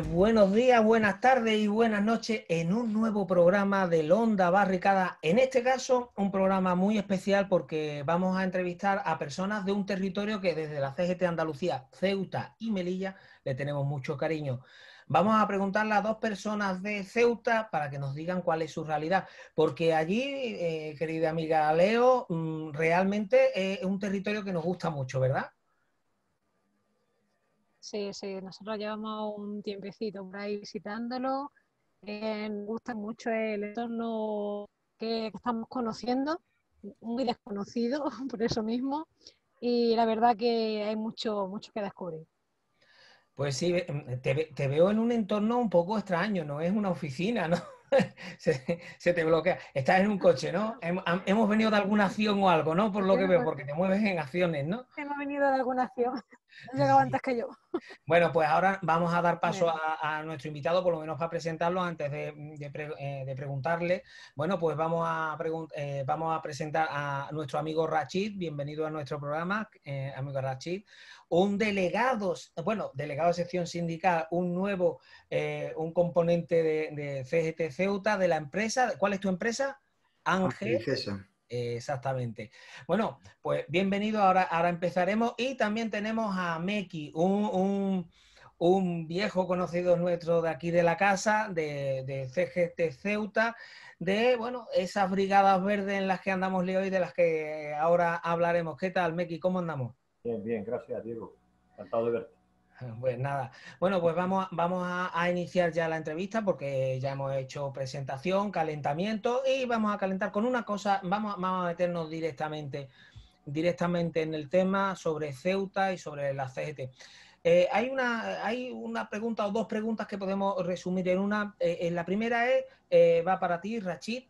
Buenos días, buenas tardes y buenas noches en un nuevo programa de Onda Barricada. En este caso, un programa muy especial porque vamos a entrevistar a personas de un territorio que desde la CGT Andalucía, Ceuta y Melilla le tenemos mucho cariño. Vamos a preguntarle a dos personas de Ceuta para que nos digan cuál es su realidad, porque allí, eh, querida amiga Leo, mm, realmente es un territorio que nos gusta mucho, ¿verdad? Sí, sí, nosotros llevamos un tiempecito por ahí visitándolo. Eh, nos gusta mucho el entorno que, estamos conociendo, muy desconocido por eso mismo, y la verdad que hay mucho, mucho que descubrir. Pues sí, te, te, veo en un entorno un poco extraño, no es una oficina, ¿no? se, te bloquea. Estás en un coche, ¿no? Hemos venido de alguna acción o algo, ¿no? Por lo que veo, porque te mueves en acciones, ¿no? Hemos venido de alguna acción. Llegado antes que yo. Bueno, pues ahora vamos a dar paso a, nuestro invitado, por lo menos para presentarlo, antes de, eh, preguntarle. Bueno, pues vamos a, eh, vamos a presentar a nuestro amigo Rachid. Bienvenido a nuestro programa, eh, amigo Rachid un delegado, bueno, delegado de sección sindical, un nuevo, eh, un componente de, CGT Ceuta, de la empresa. ¿Cuál es tu empresa? Ángel. Exactamente. Bueno, pues bienvenido, ahora, ahora empezaremos. Y también tenemos a Meki, un, viejo conocido nuestro de aquí de la casa, de, de, CGT Ceuta, de, bueno, esas brigadas verdes en las que andamos hoy, de las que ahora hablaremos. ¿Qué tal, Meki? ¿Cómo andamos? Bien, bien, gracias, Diego. Encantado de verte. Pues nada, bueno, pues vamos, vamos a, iniciar ya la entrevista porque ya hemos hecho presentación, calentamiento y vamos a calentar con una cosa, vamos, vamos a meternos directamente, directamente en el tema sobre Ceuta y sobre la CGT. Eh, hay, una, hay pregunta o dos preguntas que podemos resumir en una. Eh, la primera es, eh, va para ti, Rachid.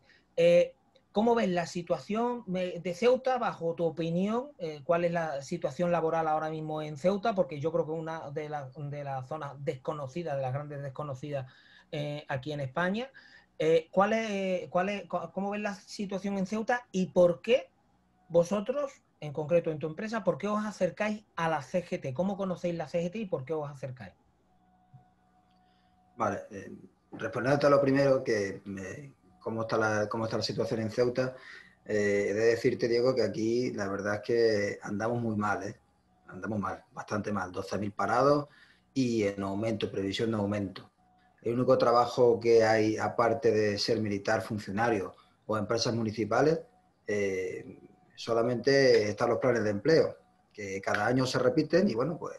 ¿Cómo ves la situación de Ceuta, bajo tu opinión? Eh, ¿Cuál es la situación laboral ahora mismo en Ceuta? Porque yo creo que una de, las zonas desconocidas, de las grandes desconocidas eh, aquí en España. Eh, ¿cuál es, es, ¿Cómo ves la situación en Ceuta y por qué vosotros, en concreto en tu empresa, por qué os acercáis a la CGT? ¿Cómo conocéis la CGT y por qué os acercáis? Vale, respondiendo a lo primero que me cómo está la, cómo está la situación en Ceuta, eh, he de decirte, Diego, que aquí la verdad es que andamos muy mal, ¿eh? andamos mal, bastante mal, 12.000 parados y en aumento, previsión de aumento. El único trabajo que hay, aparte de ser militar, funcionario o empresas municipales, eh, solamente están los planes de empleo, que cada año se repiten y bueno, pues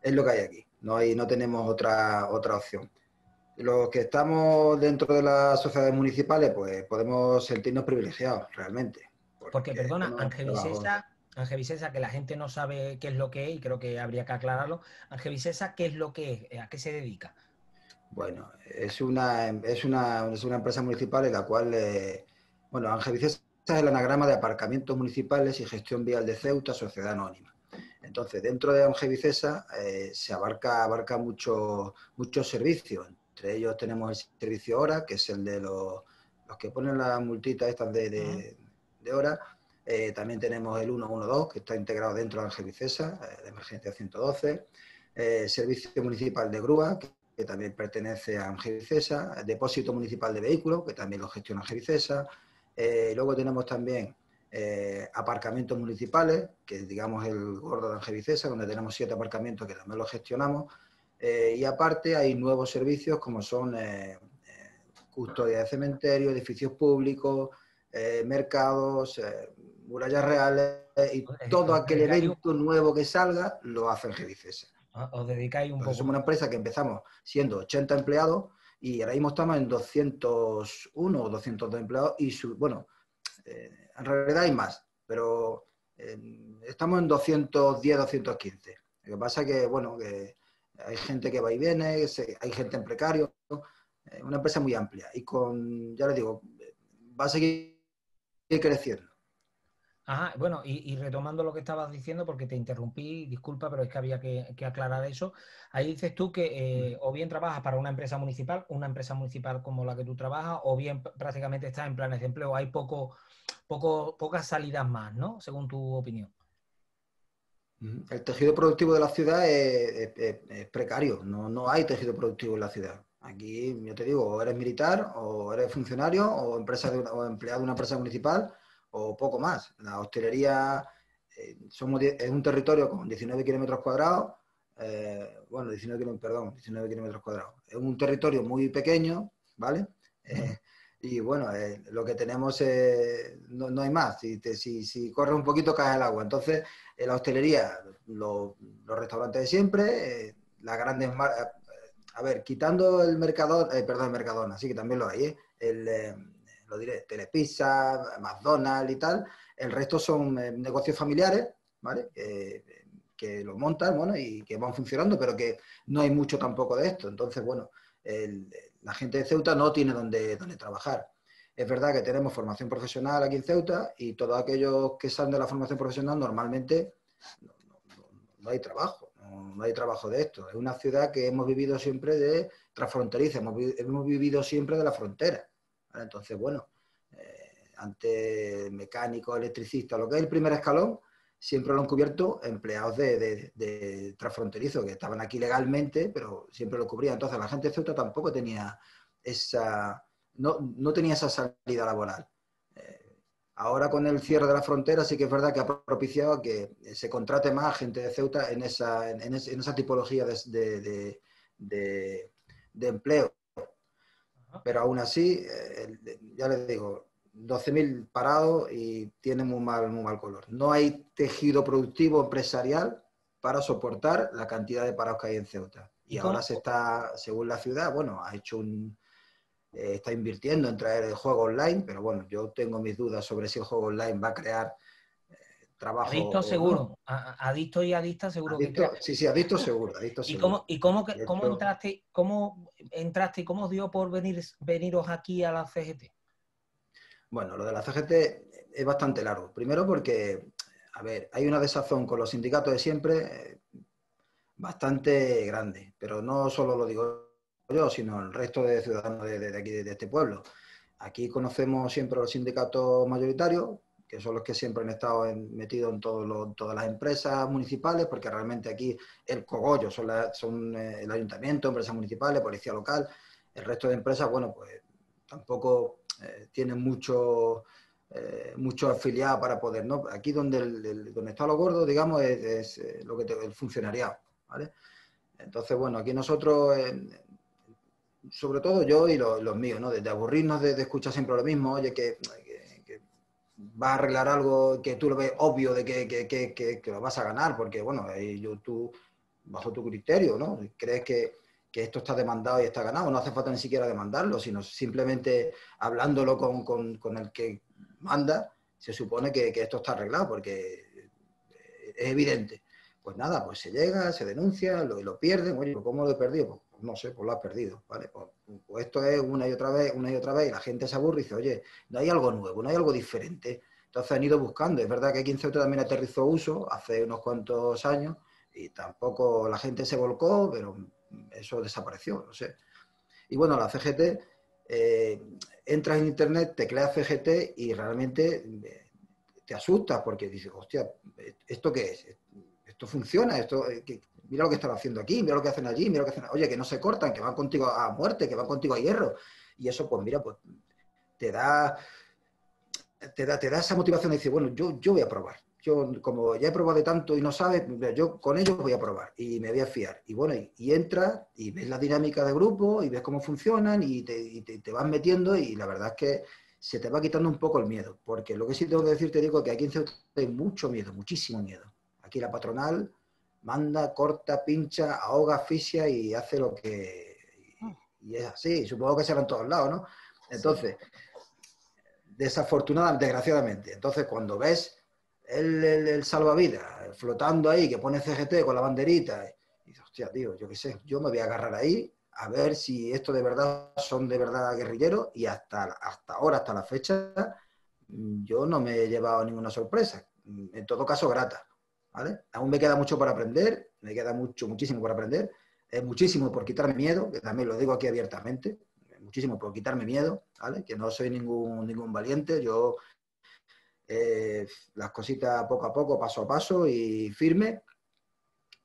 es lo que hay aquí. No, hay, no tenemos otra, otra opción los que estamos dentro de las sociedades municipales, pues podemos sentirnos privilegiados, realmente. Porque, perdona, Ángel Vicesa, que la gente no sabe qué es lo que es y creo que habría que aclararlo. Ángel Vicesa, ¿qué es lo que es? ¿A qué se dedica? Bueno, es una, es una, es una empresa municipal en la cual, eh, bueno, Ángel Vicesa es el anagrama de aparcamientos municipales y gestión vial de Ceuta, sociedad anónima. Entonces, dentro de Ángel Vicesa eh, se abarca, abarca muchos muchos servicios, entre ellos tenemos el servicio hora, que es el de los, que ponen las multitas estas de, hora. Eh, también tenemos el 112, que está integrado dentro de Ángel Vicesa, eh, de emergencia 112. Eh, servicio municipal de grúa, que, también pertenece a Ángel Vicesa. Depósito municipal de vehículos, que también lo gestiona Ángel Vicesa. luego tenemos también aparcamientos municipales, que es digamos el gordo de Ángel Vicesa, donde tenemos siete aparcamientos que también los gestionamos. Eh, y aparte hay nuevos servicios como son eh, eh, custodia de cementerio, edificios públicos, mercados, murallas reales y todo aquel evento nuevo que salga lo hace en GDCS. Os dedicáis un poco. Somos una empresa que empezamos siendo 80 empleados y ahora mismo estamos en 201 o 202 empleados y bueno, en realidad hay más, pero estamos en 210, 215. Lo que pasa es que, bueno, que hay gente que va y viene, hay gente en precario, eh, una empresa muy amplia y con, ya les digo, va a seguir creciendo. Ajá, bueno, y, retomando lo que estabas diciendo, porque te interrumpí, disculpa, pero es que había que, aclarar eso. Ahí dices tú que eh, o bien trabajas para una empresa municipal, una empresa municipal como la que tú trabajas, o bien prácticamente estás en planes de empleo. Hay poco, poco, pocas salidas más, ¿no? Según tu opinión. El tejido productivo de la ciudad es, precario, no, no, hay tejido productivo en la ciudad. Aquí, yo te digo, o eres militar, o eres funcionario, o, empresa o empleado de una empresa municipal, o poco más. La hostelería eh, somos, es un territorio con 19 kilómetros cuadrados, eh, bueno, 19 kilómetros, perdón, 19 kilómetros cuadrados. Es un territorio muy pequeño, ¿vale? Eh, y bueno, lo que tenemos no, no, hay más. Si, si, si, corres un poquito cae el agua. Entonces, en la hostelería, los restaurantes de siempre, las grandes a ver, quitando el Mercadona, perdón, el Mercadona, sí que también lo hay, el, lo diré, Telepizza, McDonald's y tal, el resto son eh, negocios familiares, ¿vale? que lo montan, bueno, y que van funcionando, pero que no hay mucho tampoco de esto. Entonces, bueno, la gente de Ceuta no tiene donde, donde trabajar. Es verdad que tenemos formación profesional aquí en Ceuta y todos aquellos que salen de la formación profesional normalmente no, hay trabajo, no, hay trabajo de esto. Es una ciudad que hemos vivido siempre de transfronteriza, hemos, hemos vivido siempre de la frontera. Entonces, bueno, ante mecánico, electricista, lo que es el primer escalón, siempre lo han cubierto empleados de, transfronterizo, que estaban aquí legalmente, pero siempre lo cubrían. Entonces la gente de Ceuta tampoco tenía esa, no, tenía esa salida laboral. Eh, ahora con el cierre de la frontera sí que es verdad que ha propiciado que se contrate más gente de Ceuta en esa, en, esa tipología de, empleo. Pero aún así, eh, ya les digo, 12.000 parados y tiene muy mal, muy mal color. No hay tejido productivo empresarial para soportar la cantidad de parados que hay en Ceuta. Y ahora se está, según la ciudad, bueno, ha hecho un, eh, está invirtiendo en traer el juego online, pero bueno, yo tengo mis dudas sobre si el juego online va a crear eh, trabajo. Adicto seguro, adicto y adicta seguro. sí, sí, adicto seguro. ¿Y cómo, y cómo, cómo entraste, cómo entraste y cómo os dio por venir, veniros aquí a la CGT? Bueno, lo de la CGT es bastante largo. Primero porque, a ver, hay una desazón con los sindicatos de siempre eh, bastante grande, pero no solo lo digo yo, sino el resto de ciudadanos de, aquí, de, este pueblo. Aquí conocemos siempre los sindicatos mayoritarios, que son los que siempre han estado metidos en todas las empresas municipales, porque realmente aquí el cogollo son, son eh, el ayuntamiento, empresas municipales, policía local. El resto de empresas, bueno, pues tampoco eh, tienen mucho, eh, mucho afiliados para poder, ¿no? Aquí donde, donde está lo gordo, digamos, es, eh, lo que el funcionariado, ¿vale? Entonces, bueno, aquí nosotros, sobre todo yo y los, míos, ¿no? De, aburrirnos de, escuchar siempre lo mismo, oye, que, que, vas a arreglar algo que tú lo ves obvio de que, que, lo vas a ganar, porque, bueno, yo, tú, bajo tu criterio, ¿no? Crees que que esto está demandado y está ganado. No hace falta ni siquiera demandarlo, sino simplemente hablándolo con, el que manda, se supone que, esto está arreglado, porque es evidente. Pues nada, pues se llega, se denuncia, lo, lo pierden. Oye, ¿cómo lo he perdido? Pues no sé, pues lo has perdido. ¿vale? Pues, pues, esto es una y otra vez, una y otra vez, y la gente se aburre y dice, oye, no hay algo nuevo, no hay algo diferente. Entonces han ido buscando. Es verdad que aquí en Ceuta también aterrizó uso hace unos cuantos años y tampoco la gente se volcó, pero eso desapareció, no sé. Y bueno, la CGT, eh, entras en internet, tecleas CGT y realmente eh, te asustas porque dices, hostia, ¿esto qué es? ¿Esto funciona? ¿Esto, eh, mira lo que están haciendo aquí, mira lo que hacen allí, mira lo que hacen... Oye, que no se cortan, que van contigo a muerte, que van contigo a hierro. Y eso, pues mira, pues te da, te da, te da esa motivación de decir, bueno, yo, yo voy a probar yo como ya he probado de tanto y no sabes, yo con ellos voy a probar y me voy a fiar. Y bueno, y, entra y ves la dinámica de grupo y ves cómo funcionan y te, vas metiendo y la verdad es que se te va quitando un poco el miedo. Porque lo que sí tengo que decirte, digo, que aquí en Ceuta hay mucho miedo, muchísimo miedo. Aquí la patronal manda, corta, pincha, ahoga, asfixia y hace lo que... Y es así, supongo que será en todos lados, ¿no? Entonces, desafortunadamente, desgraciadamente, entonces cuando ves el, salvavidas flotando ahí, que pone CGT con la banderita, y hostia, tío, yo qué sé, yo me voy a agarrar ahí a ver si esto de verdad son de verdad guerrilleros y hasta, hasta ahora, hasta la fecha, yo no me he llevado ninguna sorpresa. En todo caso, grata. ¿vale? Aún me queda mucho por aprender, me queda mucho, muchísimo por aprender. Es muchísimo por quitarme miedo, que también lo digo aquí abiertamente, muchísimo por quitarme miedo, ¿vale? Que no soy ningún, ningún valiente. Yo eh, las cositas poco a poco, paso a paso y firme.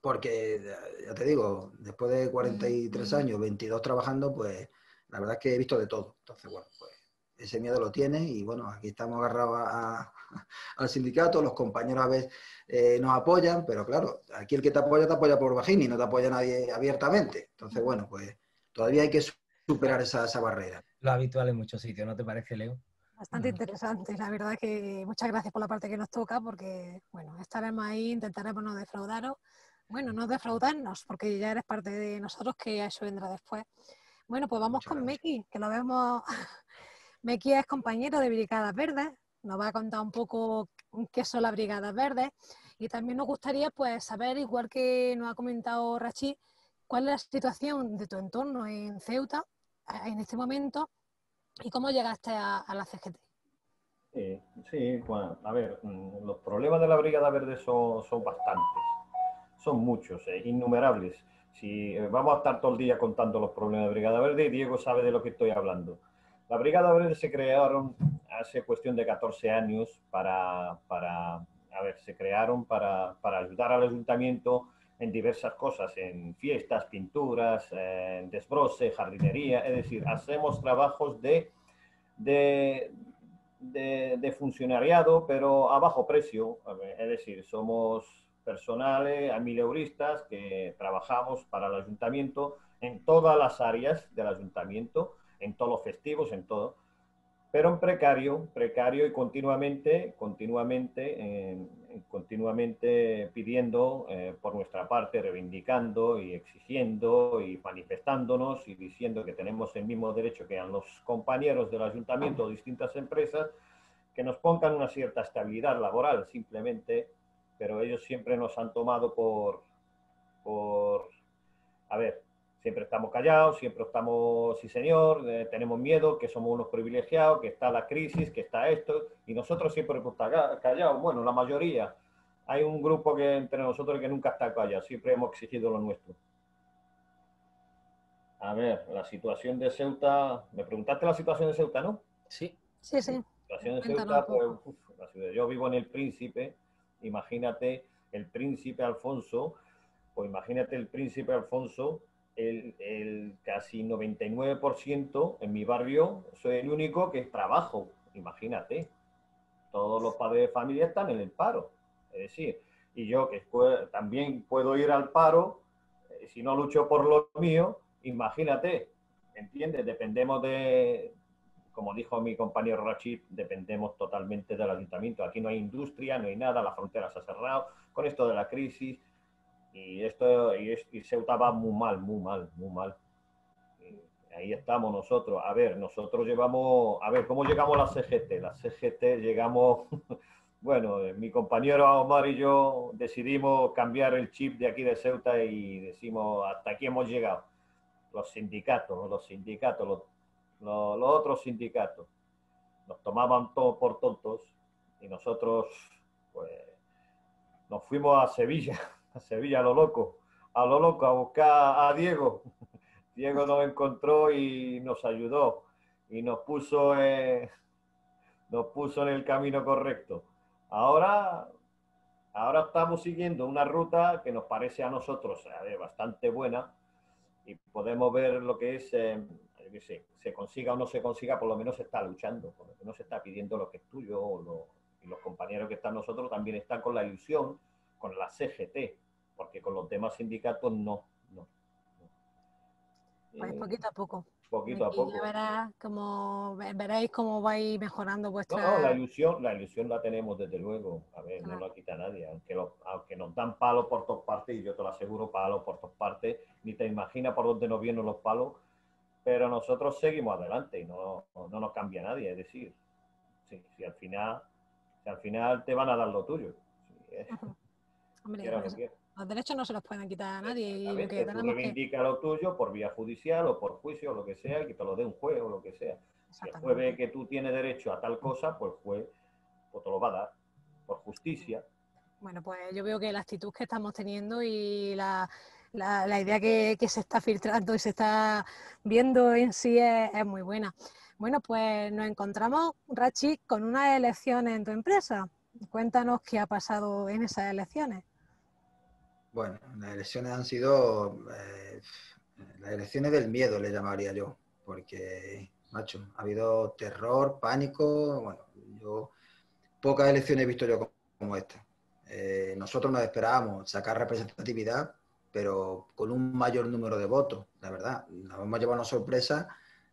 porque, ya te digo, después de 43 años, 22 trabajando, pues la verdad es que he visto de todo. Entonces, bueno, pues ese miedo lo tiene y bueno, aquí estamos agarrados al sindicato, los compañeros a veces eh, nos apoyan, pero claro, aquí el que te apoya te apoya por y no te apoya nadie abiertamente. Entonces, bueno, pues todavía hay que superar esa, esa barrera. Lo habitual en muchos sitios, ¿no te parece, Leo? Bastante interesante, la verdad es que muchas gracias por la parte que nos toca, porque bueno, estaremos ahí, intentaremos no defraudaros, bueno, no defraudarnos, porque ya eres parte de nosotros, que eso vendrá después. Bueno, pues vamos con Meki, que lo vemos. Meki es compañero de Brigadas Verdes, nos va a contar un poco qué son las Brigadas Verdes y también nos gustaría pues saber, igual que nos ha comentado Rachi, cuál es la situación de tu entorno en Ceuta en este momento ¿Y cómo llegaste a, la CGT? Sí, bueno, a ver, mm, los problemas de la Brigada Verde son, son bastantes, son muchos, eh, innumerables. Si eh, vamos a estar todo el día contando los problemas de Brigada Verde, Diego sabe de lo que estoy hablando. La Brigada Verde se crearon hace cuestión de 14 años para, para a ver, se crearon para, para ayudar al ayuntamiento en diversas cosas, en fiestas, pinturas, en desbroce, jardinería, es decir, hacemos trabajos de, de, de, funcionariado, pero a bajo precio, es decir, somos personales, amileuristas que trabajamos para el ayuntamiento en todas las áreas del ayuntamiento, en todos los festivos, en todo pero en precario, precario y continuamente, continuamente, continuamente pidiendo eh, por nuestra parte, reivindicando y exigiendo y manifestándonos y diciendo que tenemos el mismo derecho que a los compañeros del ayuntamiento o distintas empresas, que nos pongan una cierta estabilidad laboral simplemente, pero ellos siempre nos han tomado por, por a ver, siempre estamos callados, siempre estamos, sí señor, eh, tenemos miedo, que somos unos privilegiados, que está la crisis, que está esto, y nosotros siempre hemos estado callados, bueno, la mayoría. Hay un grupo que entre nosotros que nunca está callado, siempre hemos exigido lo nuestro. A ver, la situación de Ceuta, me preguntaste la situación de Ceuta, ¿no? Sí. Sí, sí. La situación de Ceuta, pues, yo vivo en el Príncipe, imagínate el Príncipe Alfonso, pues imagínate el Príncipe Alfonso, el, casi 99% en mi barrio soy el único que trabajo, imagínate. Todos los padres de familia están en el paro. Es decir, y yo que también puedo ir al paro, eh, si no lucho por lo mío, imagínate, ¿entiendes? Dependemos de, como dijo mi compañero Rachid, dependemos totalmente del ayuntamiento. Aquí no hay industria, no hay nada, la frontera se ha cerrado. Con esto de la crisis, y esto y, y Ceuta va muy mal, muy mal, muy mal. ahí estamos nosotros. A ver, nosotros llevamos, a ver, ¿cómo llegamos a la CGT? La CGT llegamos, bueno, mi compañero Omar y yo decidimos cambiar el chip de aquí de Ceuta y decimos, hasta aquí hemos llegado. Los sindicatos, los sindicatos, los, los, los otros sindicatos, nos tomaban todo por tontos y nosotros, pues, nos fuimos a Sevilla Sevilla a lo loco, a lo loco, a buscar a Diego. Diego nos encontró y nos ayudó y nos puso, nos puso en el camino correcto. Ahora, ahora estamos siguiendo una ruta que nos parece a nosotros bastante buena y podemos ver lo que es, eh, se consiga o no se consiga, por lo menos se está luchando, por lo menos se está pidiendo lo que es tuyo y los compañeros que están nosotros también están con la ilusión, con la CGT, porque con los demás sindicatos no. no, Pues poquito a poco. Poquito a poco. Ya como, veréis cómo vais mejorando vuestra... No, la ilusión, la ilusión la tenemos desde luego. A ver, no la quita nadie. Aunque, aunque nos dan palos por todas partes, y yo te lo aseguro, palos por todas partes, ni te imaginas por dónde nos vienen los palos, pero nosotros seguimos adelante y no, no nos cambia nadie. Es decir, si, al final, si al final te van a dar lo tuyo. Hombre, los derechos no se los pueden quitar a nadie. Y lo que tú reivindica lo tuyo por vía judicial o por juicio o lo que sea, que te lo dé un juez o lo que sea. Si el juez ve que tú tienes derecho a tal cosa, pues juez pues te lo va a dar por justicia. Bueno, pues yo veo que la actitud que estamos teniendo y la, la, idea que, que, se está filtrando y se está viendo en sí es, es, muy buena. Bueno, pues nos encontramos, Rachi, con unas elecciones en tu empresa. Cuéntanos qué ha pasado en esas elecciones. Bueno, las elecciones han sido eh, las elecciones del miedo, le llamaría yo, porque, macho, ha habido terror, pánico, bueno, yo pocas elecciones he visto yo como esta. Eh, nosotros nos esperábamos sacar representatividad, pero con un mayor número de votos, la verdad. Nos hemos llevado una sorpresa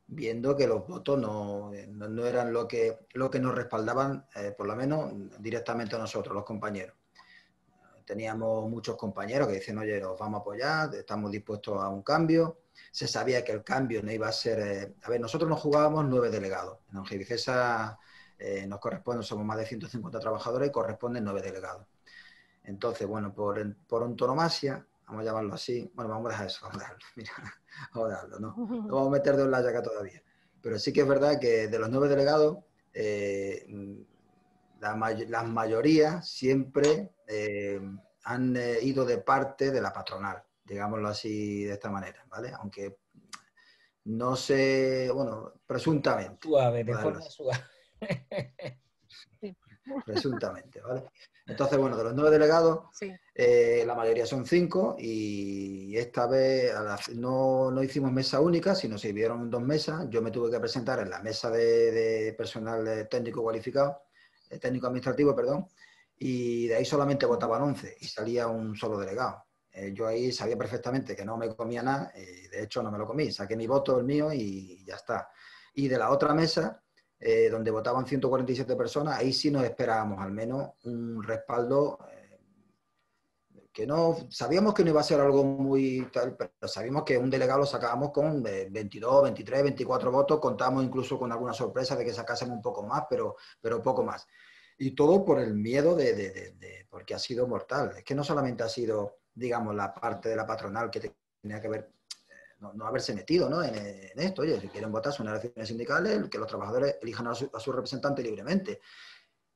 viendo que los votos no, no, eran lo que, lo que nos respaldaban, eh, por lo menos directamente a nosotros, los compañeros. Teníamos muchos compañeros que dicen, oye, nos vamos a apoyar, estamos dispuestos a un cambio. Se sabía que el cambio no iba a ser... Eh, a ver, nosotros nos jugábamos nueve delegados. En Angevicesa eh, nos corresponde, somos más de 150 trabajadores y corresponden nueve delegados. Entonces, bueno, por, por antonomasia, vamos a llamarlo así, bueno, vamos a dejar eso, vamos a dejarlo, mira, vamos a dejarlo, ¿no? No vamos a meter de un acá todavía. Pero sí que es verdad que de los nueve delegados, eh, la, las mayorías siempre eh, han eh, ido de parte de la patronal, digámoslo así de esta manera, ¿vale? Aunque no sé, bueno, presuntamente. Suave, de forma suave. Presuntamente, ¿vale? Entonces, bueno, de los nueve delegados, eh, la mayoría son cinco y esta vez no, no, hicimos mesa única, sino se dividieron dos mesas. Yo me tuve que presentar en la mesa de, personal técnico cualificado, técnico administrativo, perdón, y de ahí solamente votaban once y salía un solo delegado. Eh, yo ahí sabía perfectamente que no me comía nada, y de hecho no me lo comí, saqué mi voto, el mío y ya está. Y de la otra mesa eh, donde votaban 147 personas, ahí sí nos esperábamos al menos un respaldo eh, que no, sabíamos que no iba a ser algo muy tal, pero sabíamos que un delegado lo sacábamos con 22, 23, 24 votos, contamos incluso con alguna sorpresa de que sacásemos un poco más, pero, pero poco más. Y todo por el miedo de, de, porque ha sido mortal. Es que no solamente ha sido, digamos, la parte de la patronal que tenía que ver no, haberse metido ¿no? en, esto. Oye, si quieren votar son elecciones sindicales, que los trabajadores elijan a su, a su, representante libremente.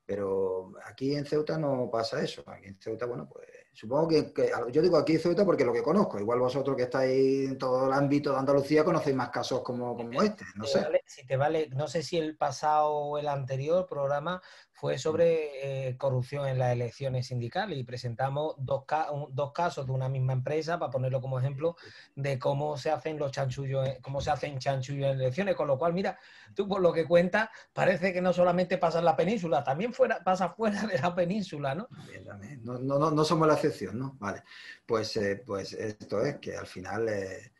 Pero aquí en Ceuta no pasa eso. Aquí en Ceuta, bueno, pues supongo que, yo digo aquí en Ceuta porque lo que conozco. Igual vosotros que estáis en todo el ámbito de Andalucía conocéis más casos como, como este. No sé. si te vale, no sé si el pasado o el anterior programa fue sobre eh, corrupción en las elecciones sindicales y presentamos dos, dos, casos de una misma empresa, para ponerlo como ejemplo, de cómo se hacen los chanchullos, cómo se hacen chanchullos en elecciones, con lo cual, mira, tú por lo que cuentas, parece que no solamente pasa en la península, también fuera, pasa fuera de la península, ¿no? No, no, no somos la excepción, ¿no? Vale, pues, eh, pues esto es que al final eh,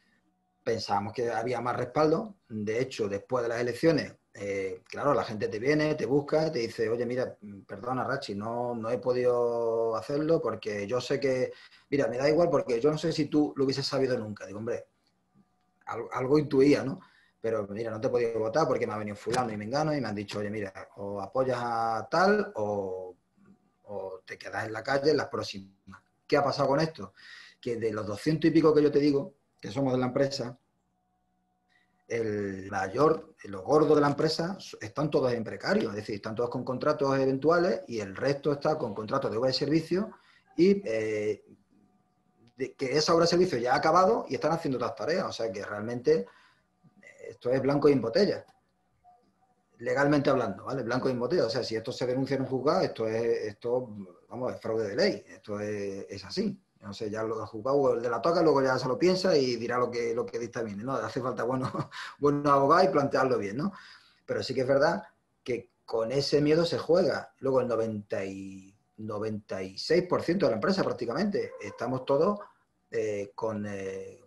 pensábamos que había más respaldo, de hecho, después de las elecciones eh, claro, la gente te viene, te busca, te dice, oye, mira, perdona, Rachi, no, no he podido hacerlo porque yo sé que, mira, me da igual porque yo no sé si tú lo hubieses sabido nunca. Digo, hombre, algo, intuía, ¿no? Pero mira, no te he podido votar porque me ha venido fulano y me engano y me han dicho, oye, mira, o apoyas a tal o, o te quedas en la calle en las próximas. ¿Qué ha pasado con esto? Que de los doscientos y pico que yo te digo, que somos de la empresa, el mayor, lo gordo de la empresa están todos en precario, es decir, están todos con contratos eventuales y el resto está con contratos de obra de servicio y eh, que esa obra de servicio ya ha acabado y están haciendo otras tareas, o sea que realmente eh, esto es blanco y en botella, legalmente hablando, ¿vale? Blanco y en botella, o sea, si esto se denuncia en un juzgado, esto es, esto, vamos, es fraude de ley, esto es, es así. No sé, ya lo ha jugado el de la toca, luego ya se lo piensa y dirá lo que, lo que dicta bien, ¿no? Hace falta buenos, buenos abogados y plantearlo bien, ¿no? Pero sí que es verdad que con ese miedo se juega. Luego el 90 y 96% de la empresa prácticamente estamos todos eh, con, eh,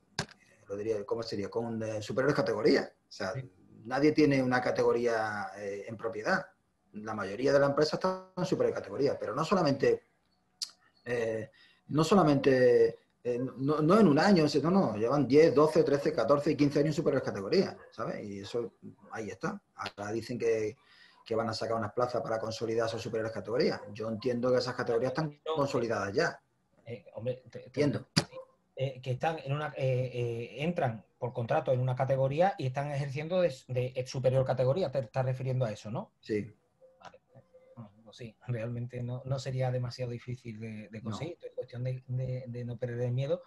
lo diría, ¿cómo sería? Con eh, superiores categorías. O sea, nadie tiene una categoría en propiedad. La mayoría de la empresa está en superior categoría, pero no solamente no solamente, eh, no, en un año, no, no, llevan 10, 12, 13, 14 y 15 años en superiores categorías, ¿sabes? Y eso, ahí está. Ahora dicen que, van a sacar unas plazas para consolidar esas superiores categorías. Yo entiendo que esas categorías están consolidadas ya. Eh, hombre, entiendo. Eh, que están en una, entran por contrato en una categoría y están ejerciendo de, de superior categoría. Te estás refiriendo a eso, ¿no? Sí sí, realmente no, sería demasiado difícil de, conseguir. Es cuestión de, no perder el miedo.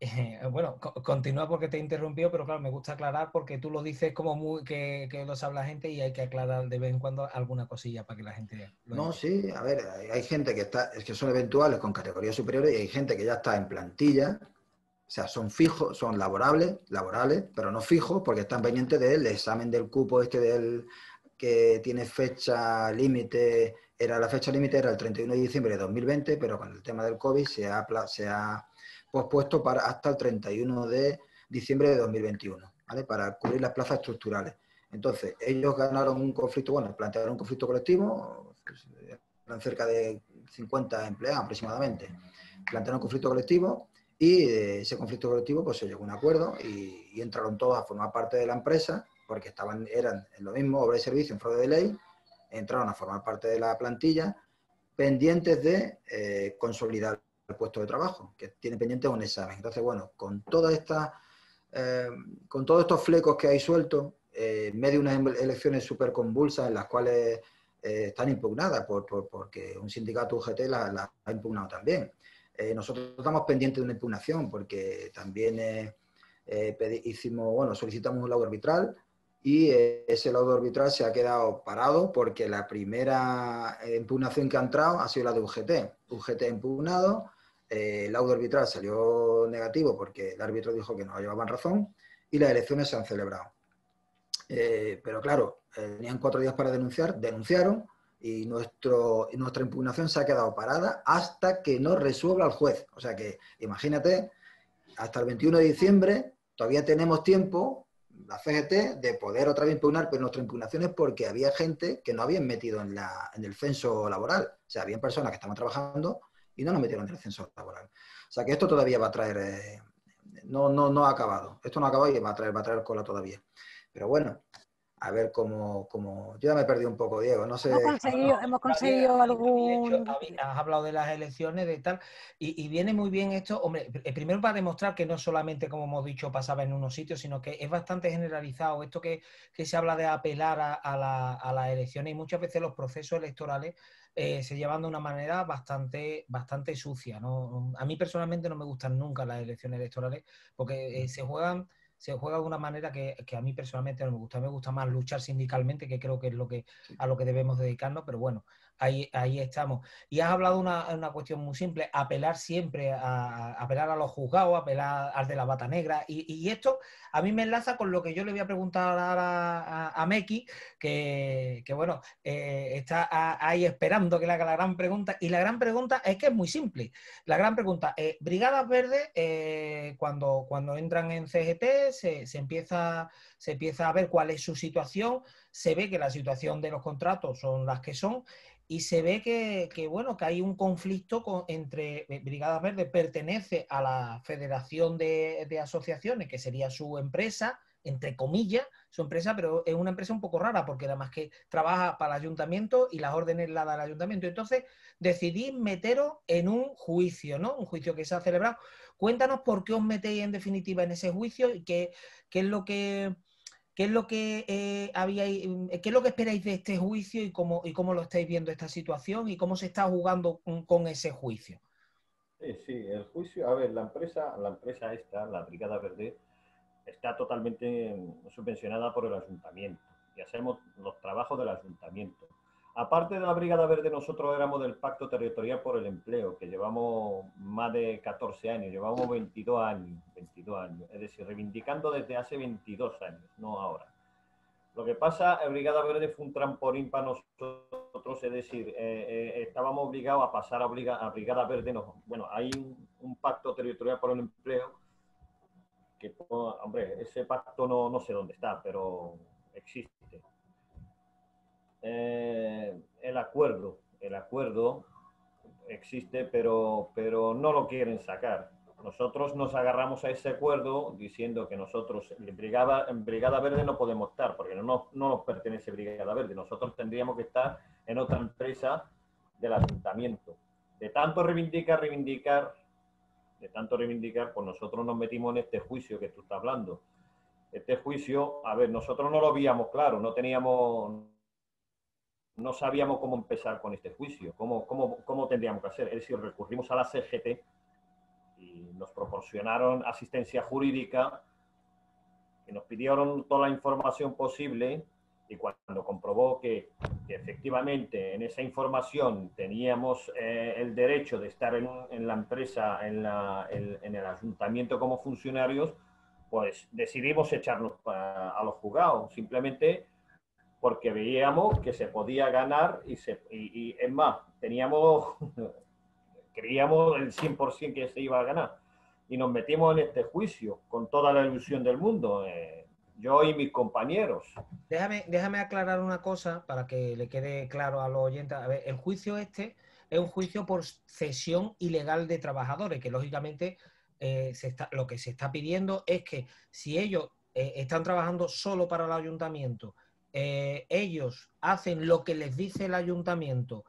eh, bueno, continúa porque te he interrumpido, pero claro, me gusta aclarar porque tú lo dices como muy que, que lo sabe la gente y hay que aclarar de vez en cuando alguna cosilla para que la gente lo No, sí, a ver, hay, gente que está, es que son eventuales con categorías superiores y hay gente que ya está en plantilla, o sea, son fijos, son laborables, laborales, pero no fijos porque están pendientes del examen del cupo este del que tiene fecha límite, era la fecha límite era el 31 de diciembre de 2020, pero con el tema del COVID se ha, se ha pospuesto para hasta el 31 de diciembre de 2021, ¿vale? Para cubrir las plazas estructurales. Entonces, ellos ganaron un conflicto, bueno, plantearon un conflicto colectivo, pues, eran cerca de 50 empleados aproximadamente, plantearon un conflicto colectivo y eh, ese conflicto colectivo pues se llegó a un acuerdo y, entraron todos a formar parte de la empresa porque estaban, eran lo mismo, obra y servicio en fraude de ley, entraron a formar parte de la plantilla pendientes de eh, consolidar el puesto de trabajo, que tiene pendiente un examen. Entonces, bueno, con toda esta, eh, con todos estos flecos que hay sueltos, eh, en medio de unas elecciones súper convulsas en las cuales están impugnadas por, porque un sindicato UGT las la ha impugnado también. nosotros estamos pendientes de una impugnación porque también hicimos, bueno, solicitamos un laudo arbitral y ese laudo arbitral se ha quedado parado porque la primera impugnación que ha entrado ha sido la de UGT. UGT impugnado, eh, el laudo arbitral salió negativo porque el árbitro dijo que no llevaban razón y las elecciones se han celebrado. Eh, pero claro, eh, tenían cuatro días para denunciar, denunciaron y nuestro, nuestra impugnación se ha quedado parada hasta que no resuelva el juez. O sea que imagínate, hasta el 21 de diciembre todavía tenemos tiempo, la CGT, de poder otra vez impugnar, pero nuestra impugnación es porque había gente que no habían metido en, la, en el censo laboral. O sea, había personas que estaban trabajando y no nos metieron en el censo laboral. O sea que esto todavía va a traer, eh, no, no, no ha acabado, esto no ha acabado y va a traer, va a traer cola todavía. Pero bueno, a ver cómo, cómo... Yo ya me he perdido un poco, Diego, no sé... Hemos conseguido, algún... has hablado de las elecciones, de tal, y, viene muy bien esto, hombre, eh, primero para demostrar que no solamente, como hemos dicho, pasaba en unos sitios, sino que es bastante generalizado esto que, se habla de apelar a, a las elecciones y muchas veces los procesos electorales eh, se llevan de una manera bastante, bastante sucia. ¿no? A mí personalmente no me gustan nunca las elecciones electorales porque eh, se juegan se juega de una manera que, que, a mí personalmente no me gusta. Me gusta más luchar sindicalmente, que creo que es lo que a lo que debemos dedicarnos, pero bueno, ahí, ahí estamos. Y has hablado una, una, cuestión muy simple, apelar siempre a, apelar a los juzgados, apelar al de la bata negra. Y, y, esto a mí me enlaza con lo que yo le voy a preguntar a, a, Meki, que, que bueno, eh, está ahí esperando que le haga la gran pregunta. Y la gran pregunta es que es muy simple. La gran pregunta, eh, Brigadas Verdes, eh, cuando, cuando entran en CGT, se, se, empieza, se empieza a ver cuál es su situación, se ve que la situación de los contratos son las que son y se ve que, bueno, que hay un conflicto entre eh, Brigadas Verdes, pertenece a la Federación de, Asociaciones, que sería su empresa, entre comillas, su empresa, pero es una empresa un poco rara, porque además que trabaja para el ayuntamiento y las órdenes las da el ayuntamiento. Entonces, decidí meteros en un juicio, ¿no? Un juicio que se ha celebrado. Cuéntanos por qué os metéis en definitiva en ese juicio y qué, qué es lo que ¿Qué es lo que eh, mm, qué es lo que esperáis de este juicio y cómo, y cómo lo estáis viendo esta situación y cómo se está jugando con, ese juicio? Sí, sí, el juicio, a ver, la empresa, la empresa esta, la Brigada Verde, está totalmente subvencionada por el ayuntamiento y hacemos los trabajos del ayuntamiento. Aparte de la Brigada Verde, nosotros éramos del Pacto Territorial por el Empleo, que llevamos más de 14 años, llevamos 22 años, 22 años, es decir, reivindicando desde hace 22 años, no ahora. Lo que pasa, Brigada Verde fue un trampolín para nosotros, es decir, eh, eh, estábamos obligados a pasar a, Brigada Verde. bueno, hay un, pacto territorial por el empleo que, hombre, ese pacto no, no sé dónde está, pero existe eh, el acuerdo, el acuerdo existe, pero, pero no lo quieren sacar. Nosotros nos agarramos a ese acuerdo diciendo que nosotros en Brigada, Brigada Verde no podemos estar, porque no, no nos pertenece Brigada Verde. Nosotros tendríamos que estar en otra empresa del ayuntamiento. De tanto reivindicar, reivindicar, de tanto reivindicar, pues nosotros nos metimos en este juicio que tú estás hablando. Este juicio, a ver, nosotros no lo veíamos claro, no teníamos, no sabíamos cómo empezar con este juicio, cómo, cómo, cómo tendríamos que hacer. Es decir, recurrimos a la CGT y nos proporcionaron asistencia jurídica y nos pidieron toda la información posible y cuando comprobó que, efectivamente en esa información teníamos eh, el derecho de estar en, la empresa, en, en, el ayuntamiento como funcionarios, pues decidimos echarnos a, los juzgados, simplemente porque veíamos que se podía ganar y, se, y, es más, teníamos, creíamos el 100% que se iba a ganar. Y nos metimos en este juicio con toda la ilusión del mundo. Eh, yo y mis compañeros. Déjame, déjame aclarar una cosa para que le quede claro a los oyentes. A ver, el juicio este es un juicio por cesión ilegal de trabajadores, que lógicamente eh, se está, lo que se está pidiendo es que si ellos eh, están trabajando solo para el ayuntamiento, eh, ellos hacen lo que les dice el ayuntamiento,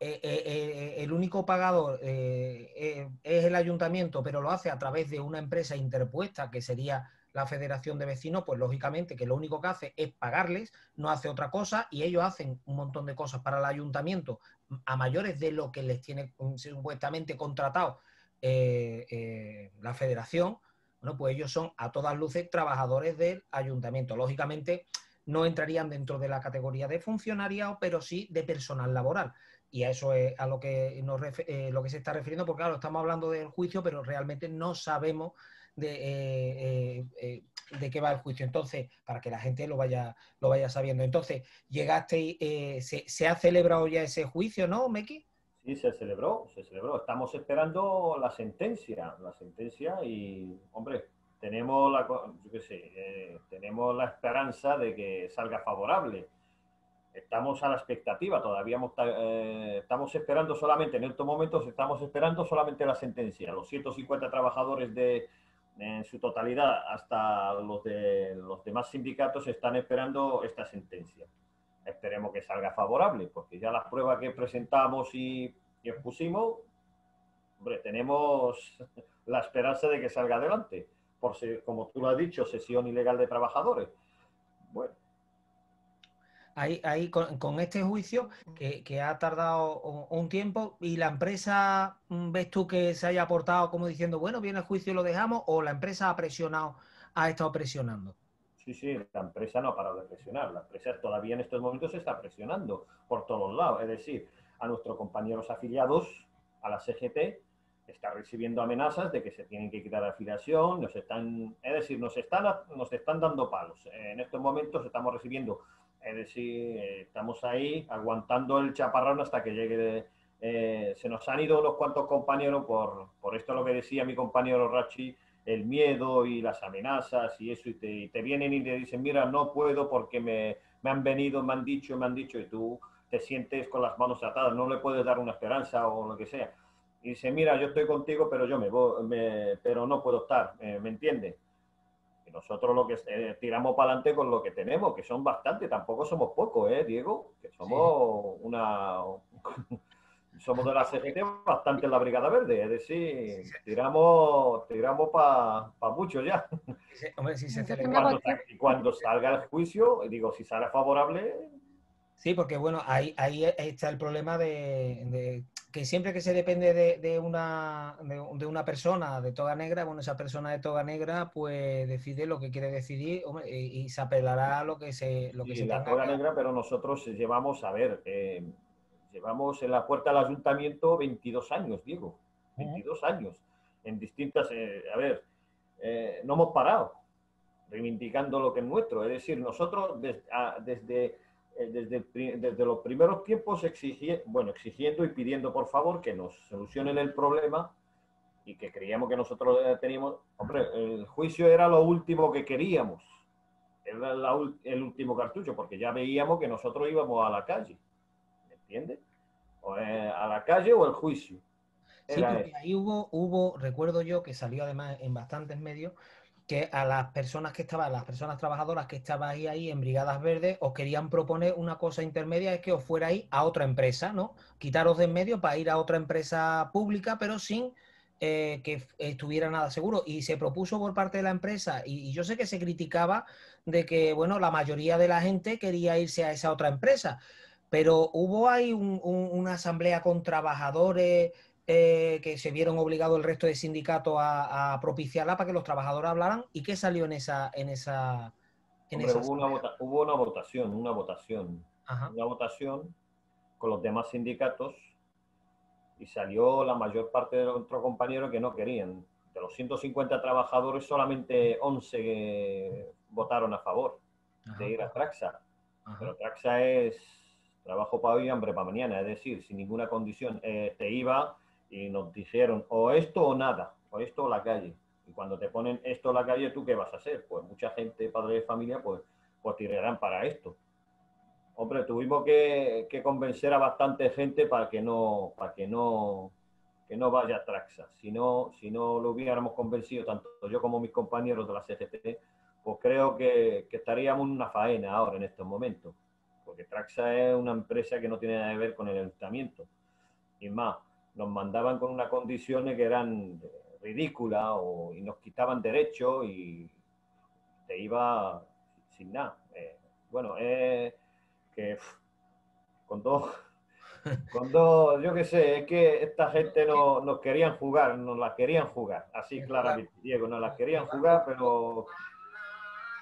el único pagador es el ayuntamiento, pero lo hace a través de una empresa interpuesta que sería la Federación de Vecinos, pues lógicamente que lo único que hace es pagarles, no hace otra cosa y ellos hacen un montón de cosas para el ayuntamiento a mayores de lo que les tiene mm, supuestamente contratado eh, eh, la Federación. Bueno, pues ellos son a todas luces trabajadores del ayuntamiento. Lógicamente no entrarían dentro de la categoría de funcionariado, pero sí de personal laboral. Y a eso es a lo que, nos, eh, lo que se está refiriendo, porque claro, estamos hablando del juicio, pero realmente no sabemos de, eh, eh, de qué va el juicio. Entonces, para que la gente lo vaya, lo vaya sabiendo. Entonces, llegaste, se, se, ha celebrado ya ese juicio, ¿no, Meki? Sí, se celebró, se celebró. Estamos esperando la sentencia, la sentencia y, hombre, tenemos la, sé, tenemos la esperanza de que salga favorable. Estamos a la expectativa, todavía estamos esperando solamente, en estos momentos estamos esperando solamente la sentencia. Los 150 trabajadores de, en su totalidad, hasta los, de, los demás sindicatos están esperando esta sentencia. Esperemos que salga favorable, porque ya las pruebas que presentamos y, y expusimos, hombre, tenemos la esperanza de que salga adelante, por como tú lo has dicho, sesión ilegal de trabajadores. Bueno, ahí, ahí con, este juicio que, ha tardado un, tiempo y la empresa, mm, ¿ves tú que se haya aportado como diciendo, bueno, viene el juicio y lo dejamos o la empresa ha presionado, ha estado presionando? Sí, sí, la empresa no ha parado de presionar. La empresa todavía en estos momentos se está presionando por todos lados. Es decir, a nuestros compañeros afiliados, a la CGT, está recibiendo amenazas de que se tienen que quitar la afiliación, nos están, es decir, nos están, nos están dando palos. En estos momentos estamos recibiendo es decir, estamos ahí aguantando el chaparrón hasta que llegue. Eh, se nos han ido unos cuantos compañeros por, por esto lo que decía mi compañero Rachi, el miedo y las amenazas y eso, y te, te vienen y te dicen, mira, no puedo porque me, me, han venido, me han dicho, me han dicho, y tú te sientes con las manos atadas, no le puedes dar una esperanza o lo que sea. Y dice, mira, yo estoy contigo, pero yo me voy, me, pero no puedo estar, ¿me entiendes? nosotros lo que eh, tiramos para adelante con lo que tenemos, que son bastante, tampoco somos pocos, ¿eh, Diego? Que somos una... somos de la CGT bastante en la Brigada Verde, es decir, tiramos, tiramos para pa mucho ya. Hombre, si se cuando, y cuando salga el juicio, digo, si sale favorable... Sí, porque bueno, ahí, ahí está el problema de que siempre que se depende de, una, de, una persona de toga negra, bueno, esa persona de toga negra pues decide lo que quiere decidir y, se apelará a lo que se lo que se la toga negra, pero nosotros llevamos, a ver, eh, llevamos en la puerta del ayuntamiento 22 años, Diego, 22 años, en distintas, eh, a ver, eh, no hemos parado reivindicando lo que es nuestro, es decir, nosotros desde eh, desde, desde, los primeros tiempos bueno, exigiendo y pidiendo por favor que nos solucionen el problema y que creíamos que nosotros teníamos, hombre, el juicio era lo último que queríamos, era el último cartucho, porque ya veíamos que nosotros íbamos a la calle, ¿me entiendes? O, eh, a la calle o el juicio. sí, porque ahí hubo, hubo, recuerdo yo que salió además en bastantes medios, que a las personas que estaban, las personas trabajadoras que estaban ahí, en Brigadas Verdes, os querían proponer una cosa intermedia, es que os fuerais a otra empresa, ¿no? Quitaros de en medio para ir a otra empresa pública, pero sin eh, que estuviera nada seguro. Y se propuso por parte de la empresa, y, yo sé que se criticaba de que, bueno, la mayoría de la gente quería irse a esa otra empresa, pero hubo ahí una asamblea con trabajadores eh, que se vieron obligados el resto de sindicatos a, propiciarla para que los trabajadores hablaran. ¿Y qué salió en esa... En esa, hubo, una hubo, una votación, una votación, una votación con los demás sindicatos y salió la mayor parte de nuestros compañeros que no querían. De los 150 trabajadores, solamente 11 votaron a favor de ir a Traxa. Pero Traxa es trabajo para hoy y hambre para mañana, es decir, sin ninguna condición. Eh, te iba y nos dijeron o esto o nada, o esto o la calle. Y cuando te ponen esto o la calle, ¿tú qué vas a hacer? Pues mucha gente, padre de familia, pues, pues tirarán para esto. Hombre, tuvimos que, convencer a bastante gente para que no, para que no, que no vaya a Traxa. Si no, si no lo hubiéramos convencido, tanto yo como mis compañeros de la CGT, pues creo que, estaríamos en una faena ahora en estos momentos. Porque Traxa es una empresa que no tiene nada que ver con el ayuntamiento. Y más, nos mandaban con unas condiciones que eran ridículas o, y nos quitaban derechos y te iba sin nada. Eh, bueno, es que con dos, con dos, yo qué sé, es que esta gente no, nos querían jugar, nos las querían jugar, así claramente, Diego, nos las querían jugar, pero...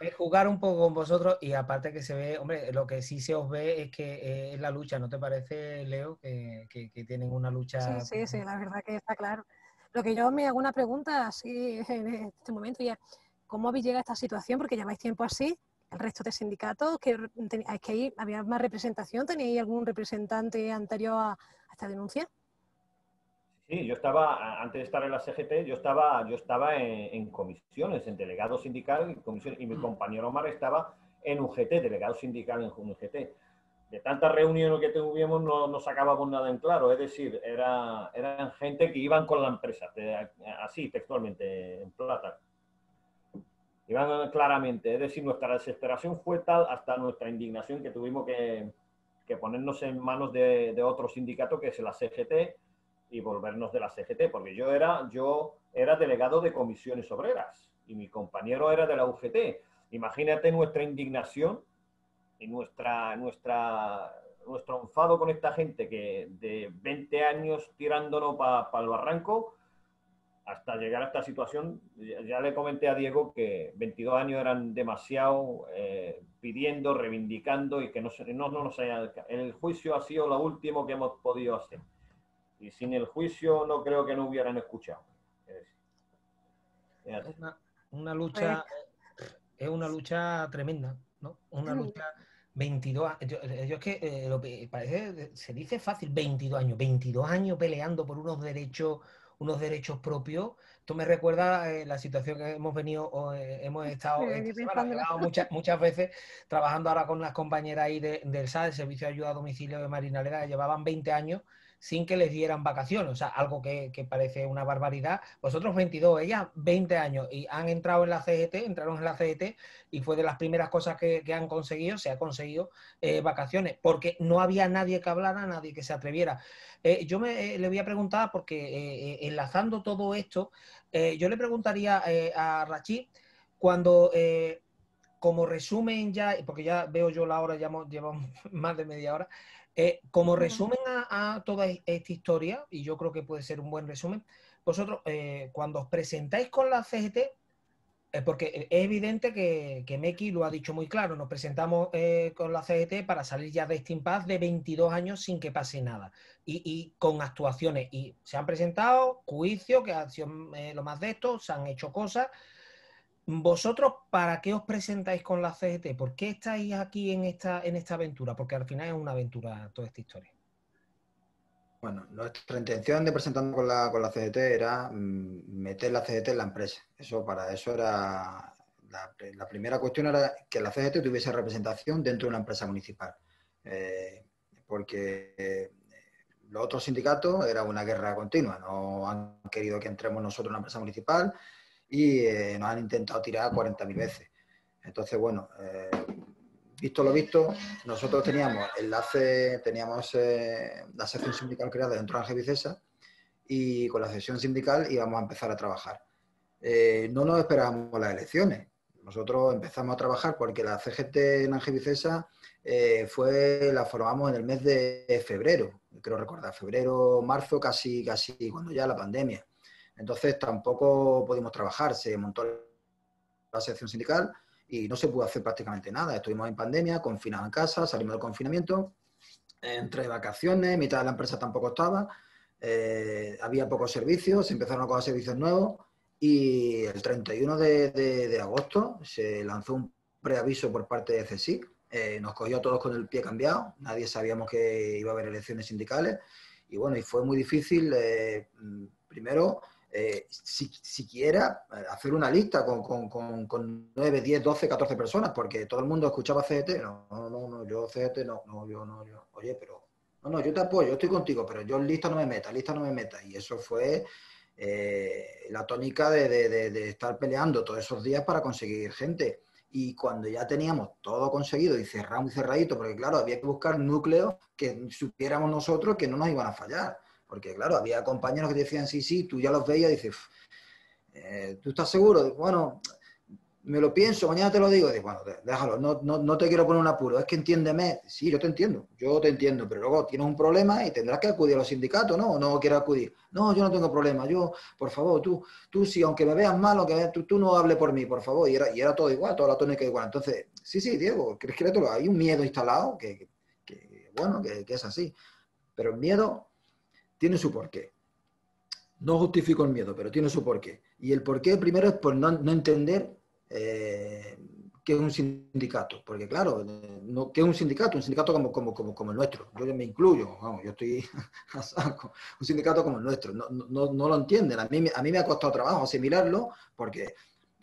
Es jugar un poco con vosotros y aparte que se ve, hombre, lo que sí se os ve es que eh, es la lucha, ¿no te parece, Leo, que, que, tienen una lucha? Sí, sí, sí, la verdad que está claro. Lo que yo me hago una pregunta así en este momento ya, ¿cómo habéis llegado a esta situación? Porque lleváis tiempo así, el resto de sindicatos, que, es que ahí había más representación, ¿teníais algún representante anterior a, esta denuncia? Sí, yo estaba, antes de estar en la CGT, yo estaba, yo estaba en, comisiones, en delegado sindical y, mi mm. compañero Omar estaba en UGT, delegado sindical en UGT. De tantas reuniones que tuvimos no, no sacábamos nada en claro, es decir, era, eran gente que iban con la empresa, así textualmente, en plata iban claramente. Es decir, nuestra desesperación fue tal hasta nuestra indignación que tuvimos que, ponernos en manos de, otro sindicato que es la CGT y volvernos de la CGT, porque yo era, yo era delegado de comisiones obreras y mi compañero era de la UGT. Imagínate nuestra indignación y nuestra, nuestra, nuestro enfado con esta gente que de 20 años tirándonos para el barranco, hasta llegar a esta situación, ya, le comenté a Diego que 22 años eran demasiado eh, pidiendo, reivindicando y que no, no, no nos haya... El juicio ha sido lo último que hemos podido hacer. Y sin el juicio no creo que no hubieran escuchado. Es una, lucha, es una lucha tremenda, ¿no? Una lucha... 22 años, yo, es que eh, lo que parece, se dice fácil, 22 años, 22 años peleando por unos derechos unos derechos propios. Esto me recuerda eh, la situación que hemos venido, eh, hemos estado muchas, muchas veces trabajando ahora con las compañeras ahí del SA, el Servicio de Ayuda a Domicilio de Marinaleda, llevaban 20 años sin que les dieran vacaciones, o sea, algo que, parece una barbaridad. Vosotros 22, ellas 20 años y han entrado en la CGT, entraron en la CGT y fue de las primeras cosas que, han conseguido, se ha conseguido eh, vacaciones, porque no había nadie que hablara, nadie que se atreviera. Eh, yo me, eh, le voy a preguntar, porque enlazando todo esto, yo le preguntaría a Rachid, cuando como resumen ya, porque ya veo yo la hora, ya llevamos más de media hora, eh, como resumen a, toda esta historia, y yo creo que puede ser un buen resumen, vosotros eh, cuando os presentáis con la CGT, eh, porque es evidente que, que, Meki lo ha dicho muy claro, nos presentamos con la CGT para salir ya de este impasse de 22 años sin que pase nada y, y con actuaciones. Y se han presentado juicios que han sido lo más de esto, se han hecho cosas ¿Vosotros para qué os presentáis con la CGT? ¿Por qué estáis aquí en esta, en esta aventura? Porque al final es una aventura toda esta historia. Bueno, nuestra intención de presentarnos con la, con la CGT era mm, meter la CGT en la empresa. Eso para eso era la, primera cuestión era que la CGT tuviese representación dentro de una empresa municipal. Eh, porque eh, los otros sindicatos era una guerra continua. No han querido que entremos nosotros en una empresa municipal y eh, nos han intentado tirar 40.000 veces. Entonces, bueno, eh, visto lo visto, nosotros teníamos enlace, teníamos eh, la sección sindical creada dentro de Ángel Vicesa y con la sesión sindical íbamos a empezar a trabajar. no nos esperábamos las elecciones. nosotros empezamos a trabajar porque la CGT en Ángel eh, fue, la formamos en el mes de febrero, creo recordar, febrero, marzo, casi, casi cuando ya la pandemia. Entonces tampoco pudimos trabajar, se montó la sección sindical y no se pudo hacer prácticamente nada. Estuvimos en pandemia, confinados en casa, salimos del confinamiento, entre vacaciones, mitad de la empresa tampoco estaba, eh, había pocos servicios, se empezaron a coger servicios nuevos y el 31 de, agosto se lanzó un preaviso por parte de CSIC. Eh, nos cogió a todos con el pie cambiado, nadie sabíamos que iba a haber elecciones sindicales y bueno, y fue muy difícil, eh, primero, eh, si, siquiera hacer una lista con, con, con, con, 9, 10, 12, 14 personas, porque todo el mundo escuchaba CGT, no, no, no, yo CGT no, no, yo no, yo, oye, pero, no, no, yo te apoyo, yo estoy contigo, pero yo en lista no me meta, lista no me meta, y eso fue eh, la tónica de, de, de, estar peleando todos esos días para conseguir gente. Y cuando ya teníamos todo conseguido y cerrado y cerradito, porque claro, había que buscar núcleos que supiéramos nosotros que no nos iban a fallar. Porque, claro, había compañeros que decían, sí, sí, tú ya los veías y dices, eh, ¿tú estás seguro? Bueno, me lo pienso, mañana te lo digo. bueno, déjalo, no, no, no, te quiero poner un apuro, es que entiéndeme. Sí, yo te entiendo, yo te entiendo, pero luego tienes un problema y tendrás que acudir a los sindicatos, ¿no? O no quieres acudir. No, yo no tengo problema, yo, por favor, tú, tú sí, aunque me veas mal, que tú, tú no hables por mí, por favor. Y era, y era todo igual, toda la tónica igual. Entonces, sí, sí, Diego, ¿crees que hay un miedo instalado que, que bueno, que, que es así. Pero el miedo tiene su porqué. No justifico el miedo, pero tiene su porqué. Y el porqué primero es por no, entender eh, qué es un sindicato. Porque claro, no, ¿qué es un sindicato? Un sindicato como, como, como, como el nuestro. Yo me incluyo, vamos, yo estoy a saco. Un sindicato como el nuestro. No, no, no lo entienden. A mí, a mí me ha costado trabajo asimilarlo porque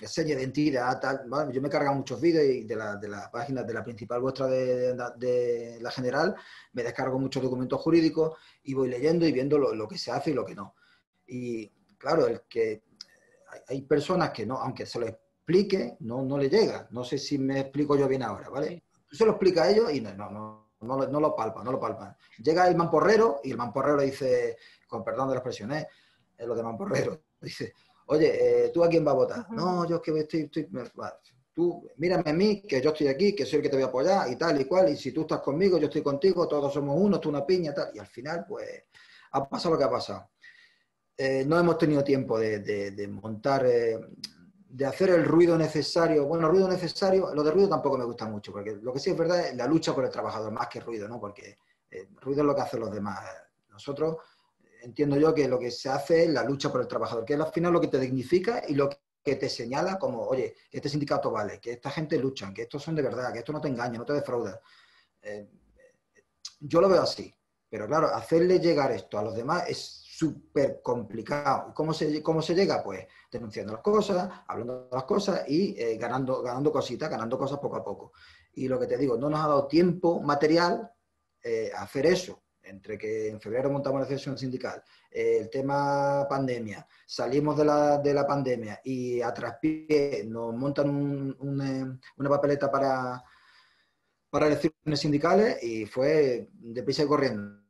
seña de identidad, tal. Yo me he cargado muchos vídeos de la, de la página de la principal vuestra de, de, la general, me descargo muchos documentos jurídicos y voy leyendo y viendo lo, lo, que se hace y lo que no. Y claro, el que hay, personas que no, aunque se lo explique, no, no le llega. No sé si me explico yo bien ahora, ¿vale? Tú se lo explica a ellos y no, no, no, no, no lo palpan, no lo palpan. Llega el mamporrero y el mamporrero dice, con perdón de las expresiones, es lo de mamporrero, dice, oye, eh, ¿tú a quién vas a votar? No, yo es que estoy, estoy tú mírame a mí, que yo estoy aquí, que soy el que te voy a apoyar y tal y cual, y si tú estás conmigo, yo estoy contigo, todos somos uno, tú una piña, tal, y al final, pues, ha pasado lo que ha pasado. Eh, no hemos tenido tiempo de, montar, eh, de hacer el ruido necesario. Bueno, ruido necesario, lo de ruido tampoco me gusta mucho, porque lo que sí es verdad es la lucha por el trabajador, más que ruido, ¿no? Porque ruido es lo que hacen los demás. Nosotros entiendo yo que lo que se hace es la lucha por el trabajador, que es al final lo que te dignifica y lo que te señala como, oye, este sindicato vale, que esta gente luchan, que estos son de verdad, que esto no te engaña, no te defrauda. Eh, yo lo veo así, pero claro, hacerle llegar esto a los demás es súper complicado. ¿Cómo se, ¿Cómo se llega? Pues denunciando las cosas, hablando de las cosas y eh, ganando, ganando cositas, ganando cosas poco a poco. Y lo que te digo, no nos ha dado tiempo material eh, hacer eso entre que en febrero montamos la sesión sindical, el tema pandemia, salimos de la, de la pandemia y a traspié nos montan un, una papeleta para, para elecciones sindicales y fue deprisa y corriendo.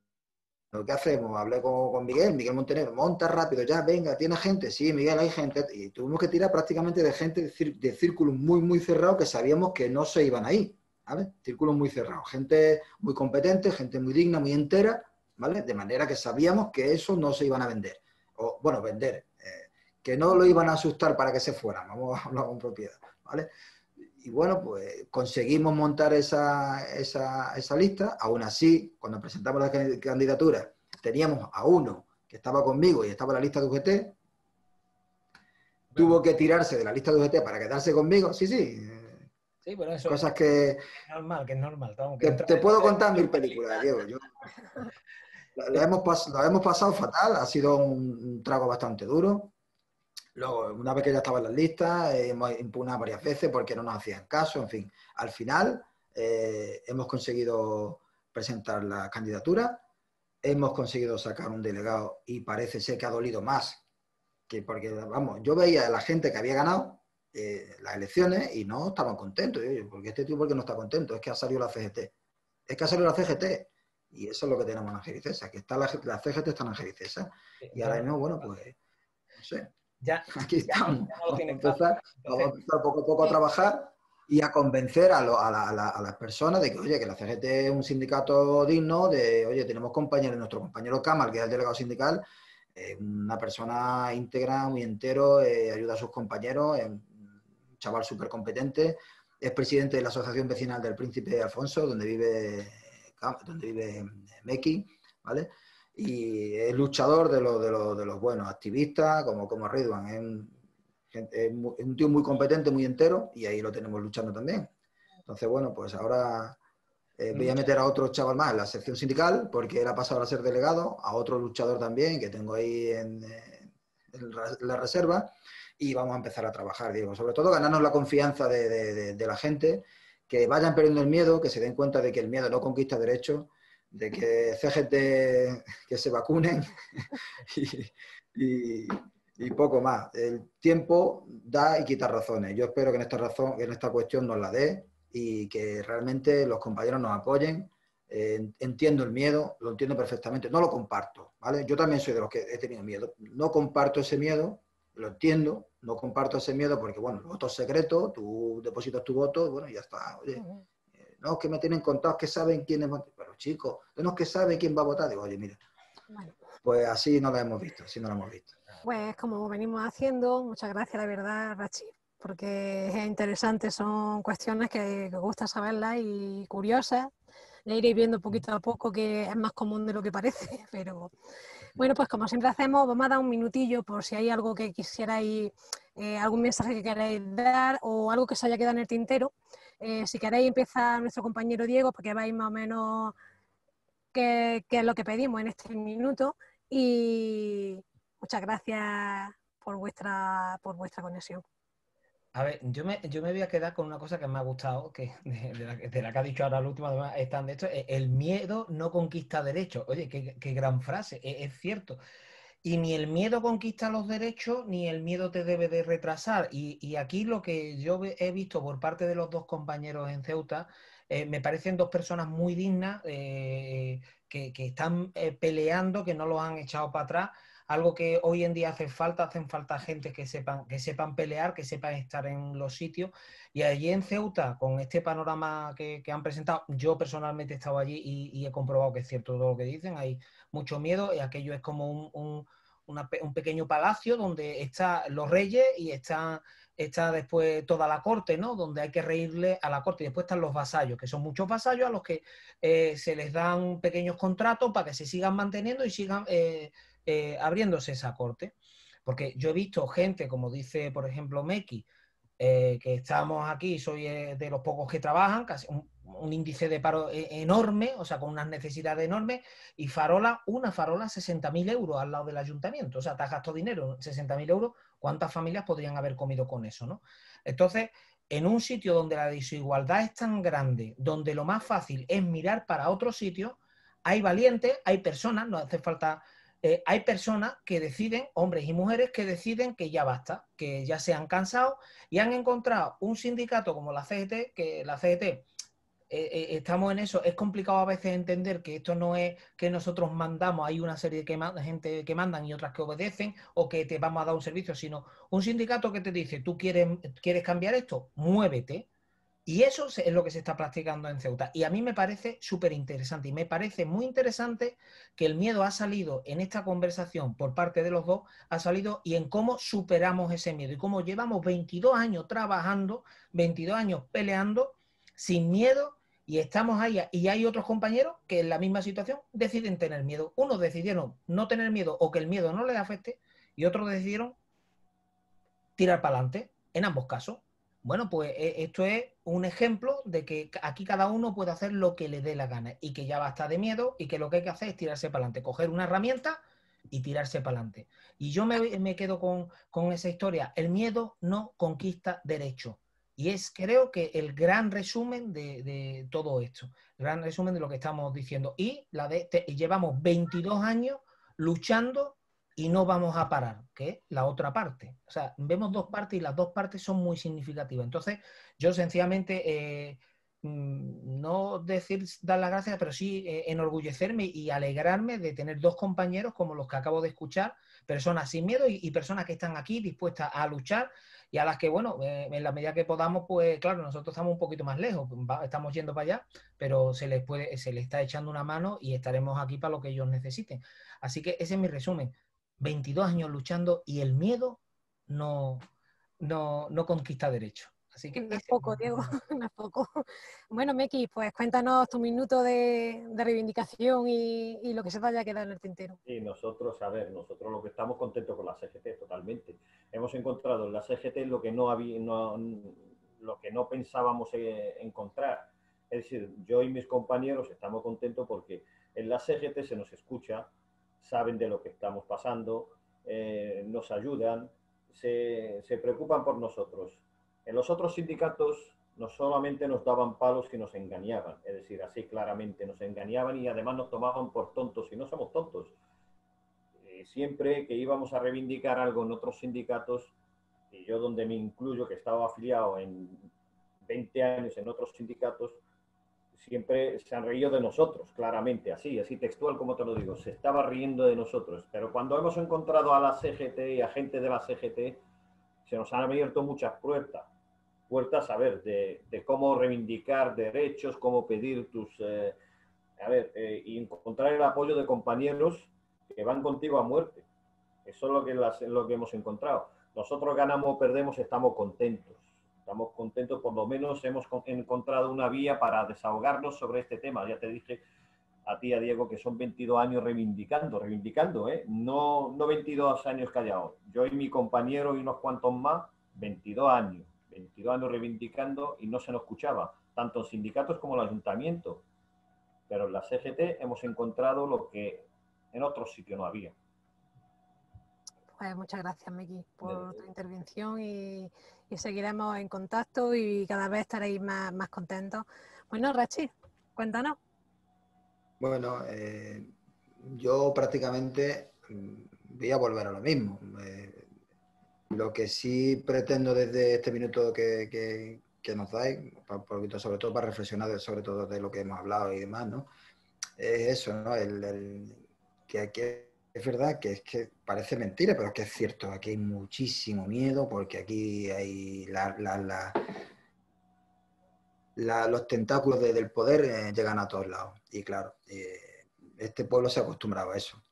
¿Qué hacemos? Hablé con, Miguel, Miguel Montenegro, monta rápido, ya, venga, ¿tiene gente? Sí, Miguel, hay gente. Y tuvimos que tirar prácticamente de gente de círculos muy, muy cerrados que sabíamos que no se iban ahí. ¿Vale? Círculos muy cerrados, gente muy competente, gente muy digna, muy entera, ¿vale? De manera que sabíamos que eso no se iban a vender, o bueno, vender, eh, que no lo iban a asustar para que se fueran, vamos a hablar con propiedad, ¿vale? Y bueno, pues conseguimos montar esa, esa, esa lista, aún así, cuando presentamos la candidatura, teníamos a uno que estaba conmigo y estaba en la lista de UGT, tuvo que tirarse de la lista de UGT para quedarse conmigo, sí, sí, Cosas que. Es normal, que es normal. te puedo contar mil películas, Diego. lo, hemos hemos pasado fatal, ha sido un, trago bastante duro. Luego, una vez que ya estaba en las listas, hemos impugnado varias veces porque no nos hacían caso, en fin. Al final, eh, hemos conseguido presentar la candidatura, hemos conseguido sacar un delegado y parece ser que ha dolido más que porque, vamos, yo veía a la gente que había ganado eh, las elecciones y no estaban contentos. porque este tío, porque no está contento? Es que ha salido la CGT. Es que ha salido la CGT. Y eso es lo que tenemos en Angelicesa, que está la, la CGT está en Angelicesa. Y ahora mismo, bueno, pues, no sé. Ya, aquí estamos. vamos, a empezar, poco a poco a trabajar y a convencer a, las personas de que, oye, que la CGT es un sindicato digno, de, oye, tenemos compañeros, nuestro compañero Kamal, que es el delegado sindical, una persona íntegra, muy entero, eh, ayuda a sus compañeros, es un chaval súper competente, es presidente de la Asociación Vecinal del Príncipe Alfonso, donde vive, donde vive Meki, ¿vale? Y es luchador de, los, de, los, buenos, activistas, como, como Ridwan, es un, es un tío muy competente, muy entero, y ahí lo tenemos luchando también. Entonces, bueno, pues ahora eh, voy a meter a otro chaval más en la sección sindical porque él ha pasado a ser delegado, a otro luchador también que tengo ahí en, la reserva y vamos a empezar a trabajar, digo, sobre todo ganarnos la confianza de, la gente, que vayan perdiendo el miedo, que se den cuenta de que el miedo no conquista derechos, de que CGT que se vacunen y, poco más. El tiempo da y quita razones. Yo espero que en esta razón, en esta cuestión nos la dé y que realmente los compañeros nos apoyen. Entiendo el miedo, lo entiendo perfectamente, no lo comparto, ¿vale? Yo también soy de los que he tenido miedo. No comparto ese miedo, lo entiendo, no comparto ese miedo porque, bueno, el voto es secreto, tú depositas tu voto, bueno, y ya está. Oye, eh, no, es que me tienen contados que saben quién es, pero chicos, no es que sabe quién va a votar, digo, oye, mira, pues así no lo hemos visto, así no lo hemos visto. Pues como venimos haciendo, muchas gracias, la verdad, Rachi, porque es interesante, son cuestiones que, que gusta saberlas y curiosas. Ya iréis viendo poquito a poco que es más común de lo que parece, pero bueno, pues como siempre hacemos, vamos a dar un minutillo por si hay algo que quisierais, eh, algún mensaje que queráis dar o algo que se haya quedado en el tintero. Eh, si queréis empieza nuestro compañero Diego, porque vais más o menos qué, qué es lo que pedimos en este minuto. Y muchas gracias por vuestra, por vuestra conexión. A ver, yo me, yo me voy a quedar con una cosa que me ha gustado, que de, la, que ha dicho ahora la última, además, están de esto, e, el miedo no conquista derechos. Oye, qué, gran frase, e, es, cierto. Y ni el miedo conquista los derechos, ni el miedo te debe de retrasar. Y, aquí lo que yo he visto por parte de los dos compañeros en Ceuta, eh, me parecen dos personas muy dignas, eh, que, que, están eh, peleando, que no los han echado para atrás algo que hoy en día hace falta, hacen falta gente que sepan, que sepan pelear, que sepan estar en los sitios. Y allí en Ceuta, con este panorama que, han presentado, yo personalmente he estado allí y, he comprobado que es cierto todo lo que dicen, hay mucho miedo y aquello es como un, pequeño palacio donde están los reyes y está, está después toda la corte, ¿no? Donde hay que reírle a la corte. Y después están los vasallos, que son muchos vasallos a los que eh, se les dan pequeños contratos para que se sigan manteniendo y sigan eh, eh, abriéndose esa corte. Porque yo he visto gente, como dice, por ejemplo, Meki, que estamos aquí, soy de los pocos que trabajan, casi un, índice de paro enorme, o sea, con unas necesidades enormes, y farola, una farola, 60.000 euros al lado del ayuntamiento. O sea, te has gastado dinero, 60.000 euros, ¿cuántas familias podrían haber comido con eso? ¿no? Entonces, en un sitio donde la desigualdad es tan grande, donde lo más fácil es mirar para otro sitio, hay valientes, hay personas, no hace falta eh, hay personas que deciden, hombres y mujeres, que deciden que ya basta, que ya se han cansado y han encontrado un sindicato como la CGT, que la CGT, eh, eh, estamos en eso, es complicado a veces entender que esto no es que nosotros mandamos, hay una serie de gente que mandan y otras que obedecen o que te vamos a dar un servicio, sino un sindicato que te dice, tú quieres, quieres cambiar esto, muévete, y eso es lo que se está practicando en Ceuta. Y a mí me parece súper interesante. Y me parece muy interesante que el miedo ha salido en esta conversación por parte de los dos, ha salido y en cómo superamos ese miedo. Y cómo llevamos 22 años trabajando, 22 años peleando sin miedo. Y estamos ahí. Y hay otros compañeros que en la misma situación deciden tener miedo. Unos decidieron no tener miedo o que el miedo no les afecte. Y otros decidieron tirar para adelante. En ambos casos. Bueno, pues e, esto es un ejemplo de que aquí cada uno puede hacer lo que le dé la gana y que ya basta de miedo y que lo que hay que hacer es tirarse para adelante, coger una herramienta y tirarse para adelante. Y yo me, quedo con, esa historia. El miedo no conquista derecho. Y es, creo que, el gran resumen de, todo esto, el gran resumen de lo que estamos diciendo. Y la de, llevamos 22 años luchando y no vamos a parar, que es la otra parte. O sea, vemos dos partes y las dos partes son muy significativas. Entonces, yo sencillamente eh, no decir dar las gracias, pero sí eh, enorgullecerme y alegrarme de tener dos compañeros como los que acabo de escuchar, personas sin miedo y, personas que están aquí dispuestas a luchar y a las que, bueno, eh, en la medida que podamos, pues claro, nosotros estamos un poquito más lejos, estamos yendo para allá, pero se les puede, se les está echando una mano y estaremos aquí para lo que ellos necesiten. Así que ese es mi resumen. 22 años luchando y el miedo no, no, no conquista derecho. Así que no es poco, Diego, no es poco. Bueno, Meki, pues cuéntanos tu minuto de, reivindicación y, lo que se vaya a quedar en el tintero. Y nosotros, a ver, nosotros lo que estamos contentos con la CGT, totalmente. Hemos encontrado en la CGT lo que no, había, no, lo que no pensábamos eh, encontrar. Es decir, yo y mis compañeros estamos contentos porque en la CGT se nos escucha, saben de lo que estamos pasando, eh, nos ayudan, se, se preocupan por nosotros en los otros sindicatos no solamente nos daban palos y nos engañaban, es decir, así claramente nos engañaban y además nos tomaban por tontos y no somos tontos. Eh, siempre que íbamos a reivindicar algo en otros sindicatos, y yo donde me incluyo, que estaba afiliado en 20 años en otros sindicatos, siempre se han reído de nosotros, claramente, así, así textual como te lo digo, se estaba riendo de nosotros. Pero cuando hemos encontrado a la CGT y a gente de la CGT, se nos han abierto muchas puertas puertas, a ver, de, cómo reivindicar derechos, cómo pedir tus... Eh, a ver, eh, encontrar el apoyo de compañeros que van contigo a muerte. Eso es lo que, las, lo que hemos encontrado. Nosotros ganamos o perdemos, estamos contentos. Estamos contentos, por lo menos hemos encontrado una vía para desahogarnos sobre este tema. Ya te dije a ti, a Diego, que son 22 años reivindicando, reivindicando, ¿eh? No, no 22 años callados. Yo y mi compañero y unos cuantos más, 22 años 22 años reivindicando y no se nos escuchaba, tanto en sindicatos como en el ayuntamiento. Pero en la CGT hemos encontrado lo que en otros sitios no había. Pues muchas gracias, Miki, por tu intervención y, seguiremos en contacto y cada vez estaréis más, más contentos. Bueno, Rachi, cuéntanos. Bueno, eh, yo prácticamente mm, voy a volver a lo mismo. Eh, lo que sí pretendo desde este minuto que, nos dais, sobre todo para reflexionar sobre todo de lo que hemos hablado y demás, ¿no? Es eso, ¿no? El, que es verdad que es que parece mentira, pero es que es cierto, aquí hay muchísimo miedo porque aquí hay los tentáculos del poder eh, llegan a todos lados. Y claro, eh, este pueblo se ha acostumbrado a eso.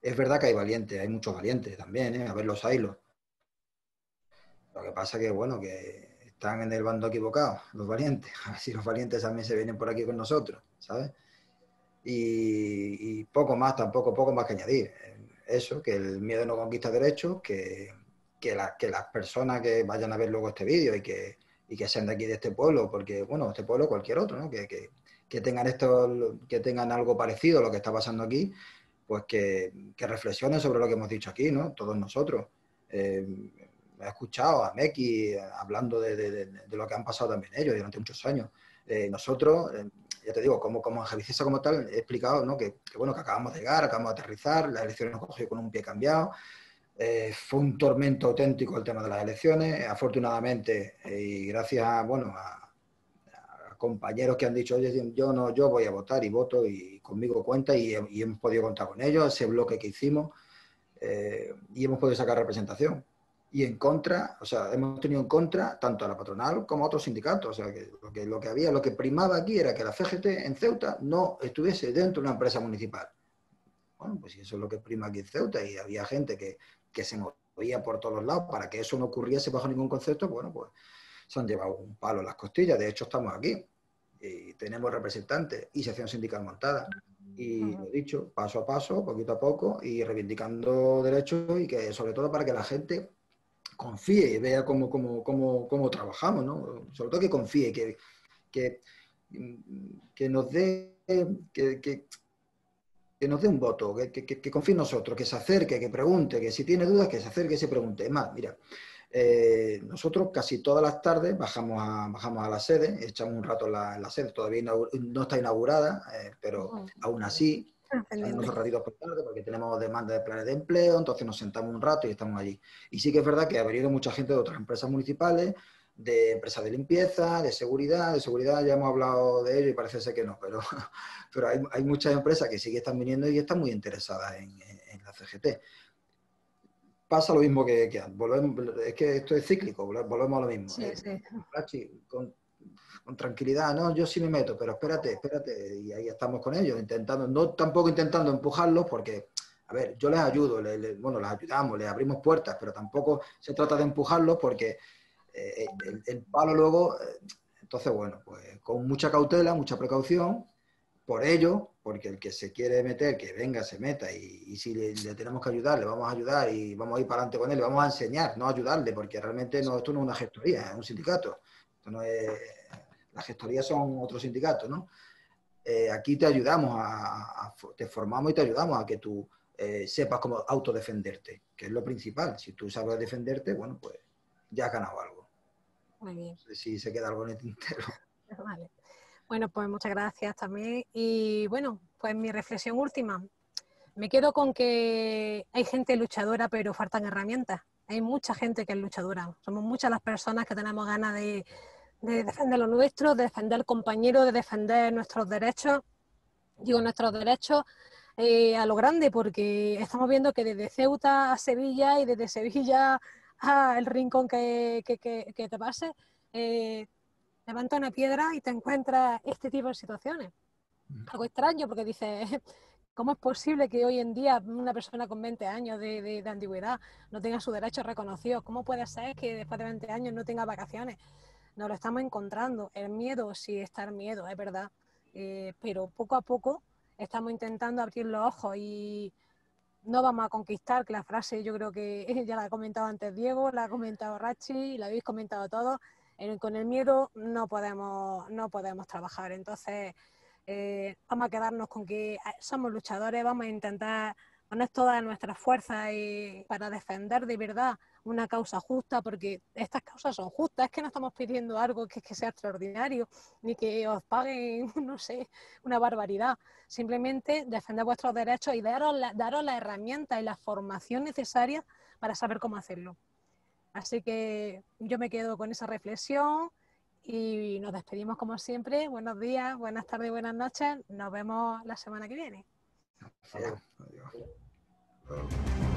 Es verdad que hay valientes, hay muchos valientes también, ¿eh? a ver los haylos lo que pasa que, bueno, que están en el bando equivocado, los valientes. A ver si los valientes también se vienen por aquí con nosotros, ¿sabes? Y, poco más, tampoco, poco más que añadir. Eso, que el miedo no conquista derechos, que, que, que las personas que vayan a ver luego este vídeo y que, y que sean de aquí de este pueblo, porque, bueno, este pueblo cualquier otro, ¿no? Que, que, que tengan esto, que tengan algo parecido a lo que está pasando aquí, pues que, reflexionen sobre lo que hemos dicho aquí, ¿no? Todos nosotros. Eh, he escuchado a Meki hablando de, lo que han pasado también ellos durante muchos años. Eh, nosotros, eh, ya te digo, como, como Angelicesa como tal, he explicado ¿no? que, bueno, que acabamos de llegar, acabamos de aterrizar, las elecciones nos cogió con un pie cambiado. Eh, fue un tormento auténtico el tema de las elecciones. Afortunadamente, y gracias a, bueno, a, compañeros que han dicho, oye, yo no, yo voy a votar y voto y conmigo cuenta y, hemos podido contar con ellos, ese bloque que hicimos y hemos podido sacar representación y en contra, o sea, hemos tenido en contra tanto a la patronal como a otros sindicatos. O sea, que lo que, lo que había, lo que primaba aquí era que la CGT en Ceuta no estuviese dentro de una empresa municipal. Bueno, pues eso es lo que prima aquí en Ceuta y había gente que, que se movía por todos lados para que eso no ocurriese bajo ningún concepto, bueno, pues se han llevado un palo en las costillas. De hecho, estamos aquí y tenemos representantes y sección sindical montada. Y lo dicho, paso a paso, poquito a poco, y reivindicando derechos y que sobre todo para que la gente confíe y vea cómo, cómo, cómo, cómo trabajamos, ¿no? Sobre todo que confíe, que, que, que nos dé que, que, nos dé un voto, que, que, confíe en nosotros, que se acerque, que pregunte, que si tiene dudas, que se acerque y se pregunte. Es más, mira, eh, nosotros casi todas las tardes bajamos a, bajamos a la sede, echamos un rato en la, sede, todavía no, está inaugurada, eh, pero aún así tarde porque tenemos demanda de planes de empleo, entonces nos sentamos un rato y estamos allí. Y sí que es verdad que ha venido mucha gente de otras empresas municipales de empresas de limpieza, de seguridad. De seguridad ya hemos hablado de ello y parece ser que no, pero, pero hay, muchas empresas que sí que están viniendo y están muy interesadas en, la CGT. Pasa lo mismo que, que volvemos, es que esto es cíclico, volvemos a lo mismo. Sí, eh, sí. Con, tranquilidad, no, yo sí me meto, pero espérate, espérate, y ahí estamos con ellos, intentando, no tampoco intentando empujarlos, porque, a ver, yo les ayudo, bueno, les ayudamos, les abrimos puertas, pero tampoco se trata de empujarlos porque eh, el, palo luego, eh, entonces, bueno, pues con mucha cautela, mucha precaución, por ello, porque el que se quiere meter, que venga, se meta, y, si le, tenemos que ayudar, le vamos a ayudar y vamos a ir para adelante con él, le vamos a enseñar, no ayudarle, porque realmente no, esto no es una gestoría, es un sindicato. Esto no es, las gestorías son otros sindicatos, ¿no? Eh, aquí te ayudamos, a, te formamos y te ayudamos a que tú sepas cómo autodefenderte, que es lo principal. Si tú sabes defenderte, bueno, pues ya has ganado algo. Muy bien. si se queda algo en el tintero. Vale. Bueno, pues muchas gracias también. Y bueno, pues mi reflexión última. Me quedo con que hay gente luchadora, pero faltan herramientas. Hay mucha gente que es luchadora. Somos muchas las personas que tenemos ganas de, defender lo nuestro, de defender al compañero, de defender nuestros derechos. Digo, nuestros derechos eh, a lo grande, porque estamos viendo que desde Ceuta a Sevilla y desde Sevilla el rincón que, te pase, eh, levanta una piedra y te encuentras este tipo de situaciones. Mm. Algo extraño porque dices, ¿cómo es posible que hoy en día una persona con 20 años de, antigüedad no tenga sus derechos reconocidos? ¿Cómo puede ser que después de 20 años no tenga vacaciones? Nos lo estamos encontrando. El miedo, sí está el miedo, es verdad. Eh, pero poco a poco estamos intentando abrir los ojos y no vamos a conquistar, que la frase yo creo que ya la ha comentado antes Diego, la ha comentado Rachi, la habéis comentado todos, con el miedo no podemos, no podemos trabajar. Entonces, eh, vamos a quedarnos con que ah, somos luchadores, vamos a intentar poner todas nuestras fuerzas para defender de verdad una causa justa, porque estas causas son justas, es que no estamos pidiendo algo que, sea extraordinario, ni que os paguen, no sé, una barbaridad. Simplemente defender vuestros derechos y daros la, daros la herramienta y la formación necesaria para saber cómo hacerlo. Así que yo me quedo con esa reflexión y nos despedimos como siempre. Buenos días, buenas tardes, buenas noches. Nos vemos la semana que viene. Adiós. Adiós.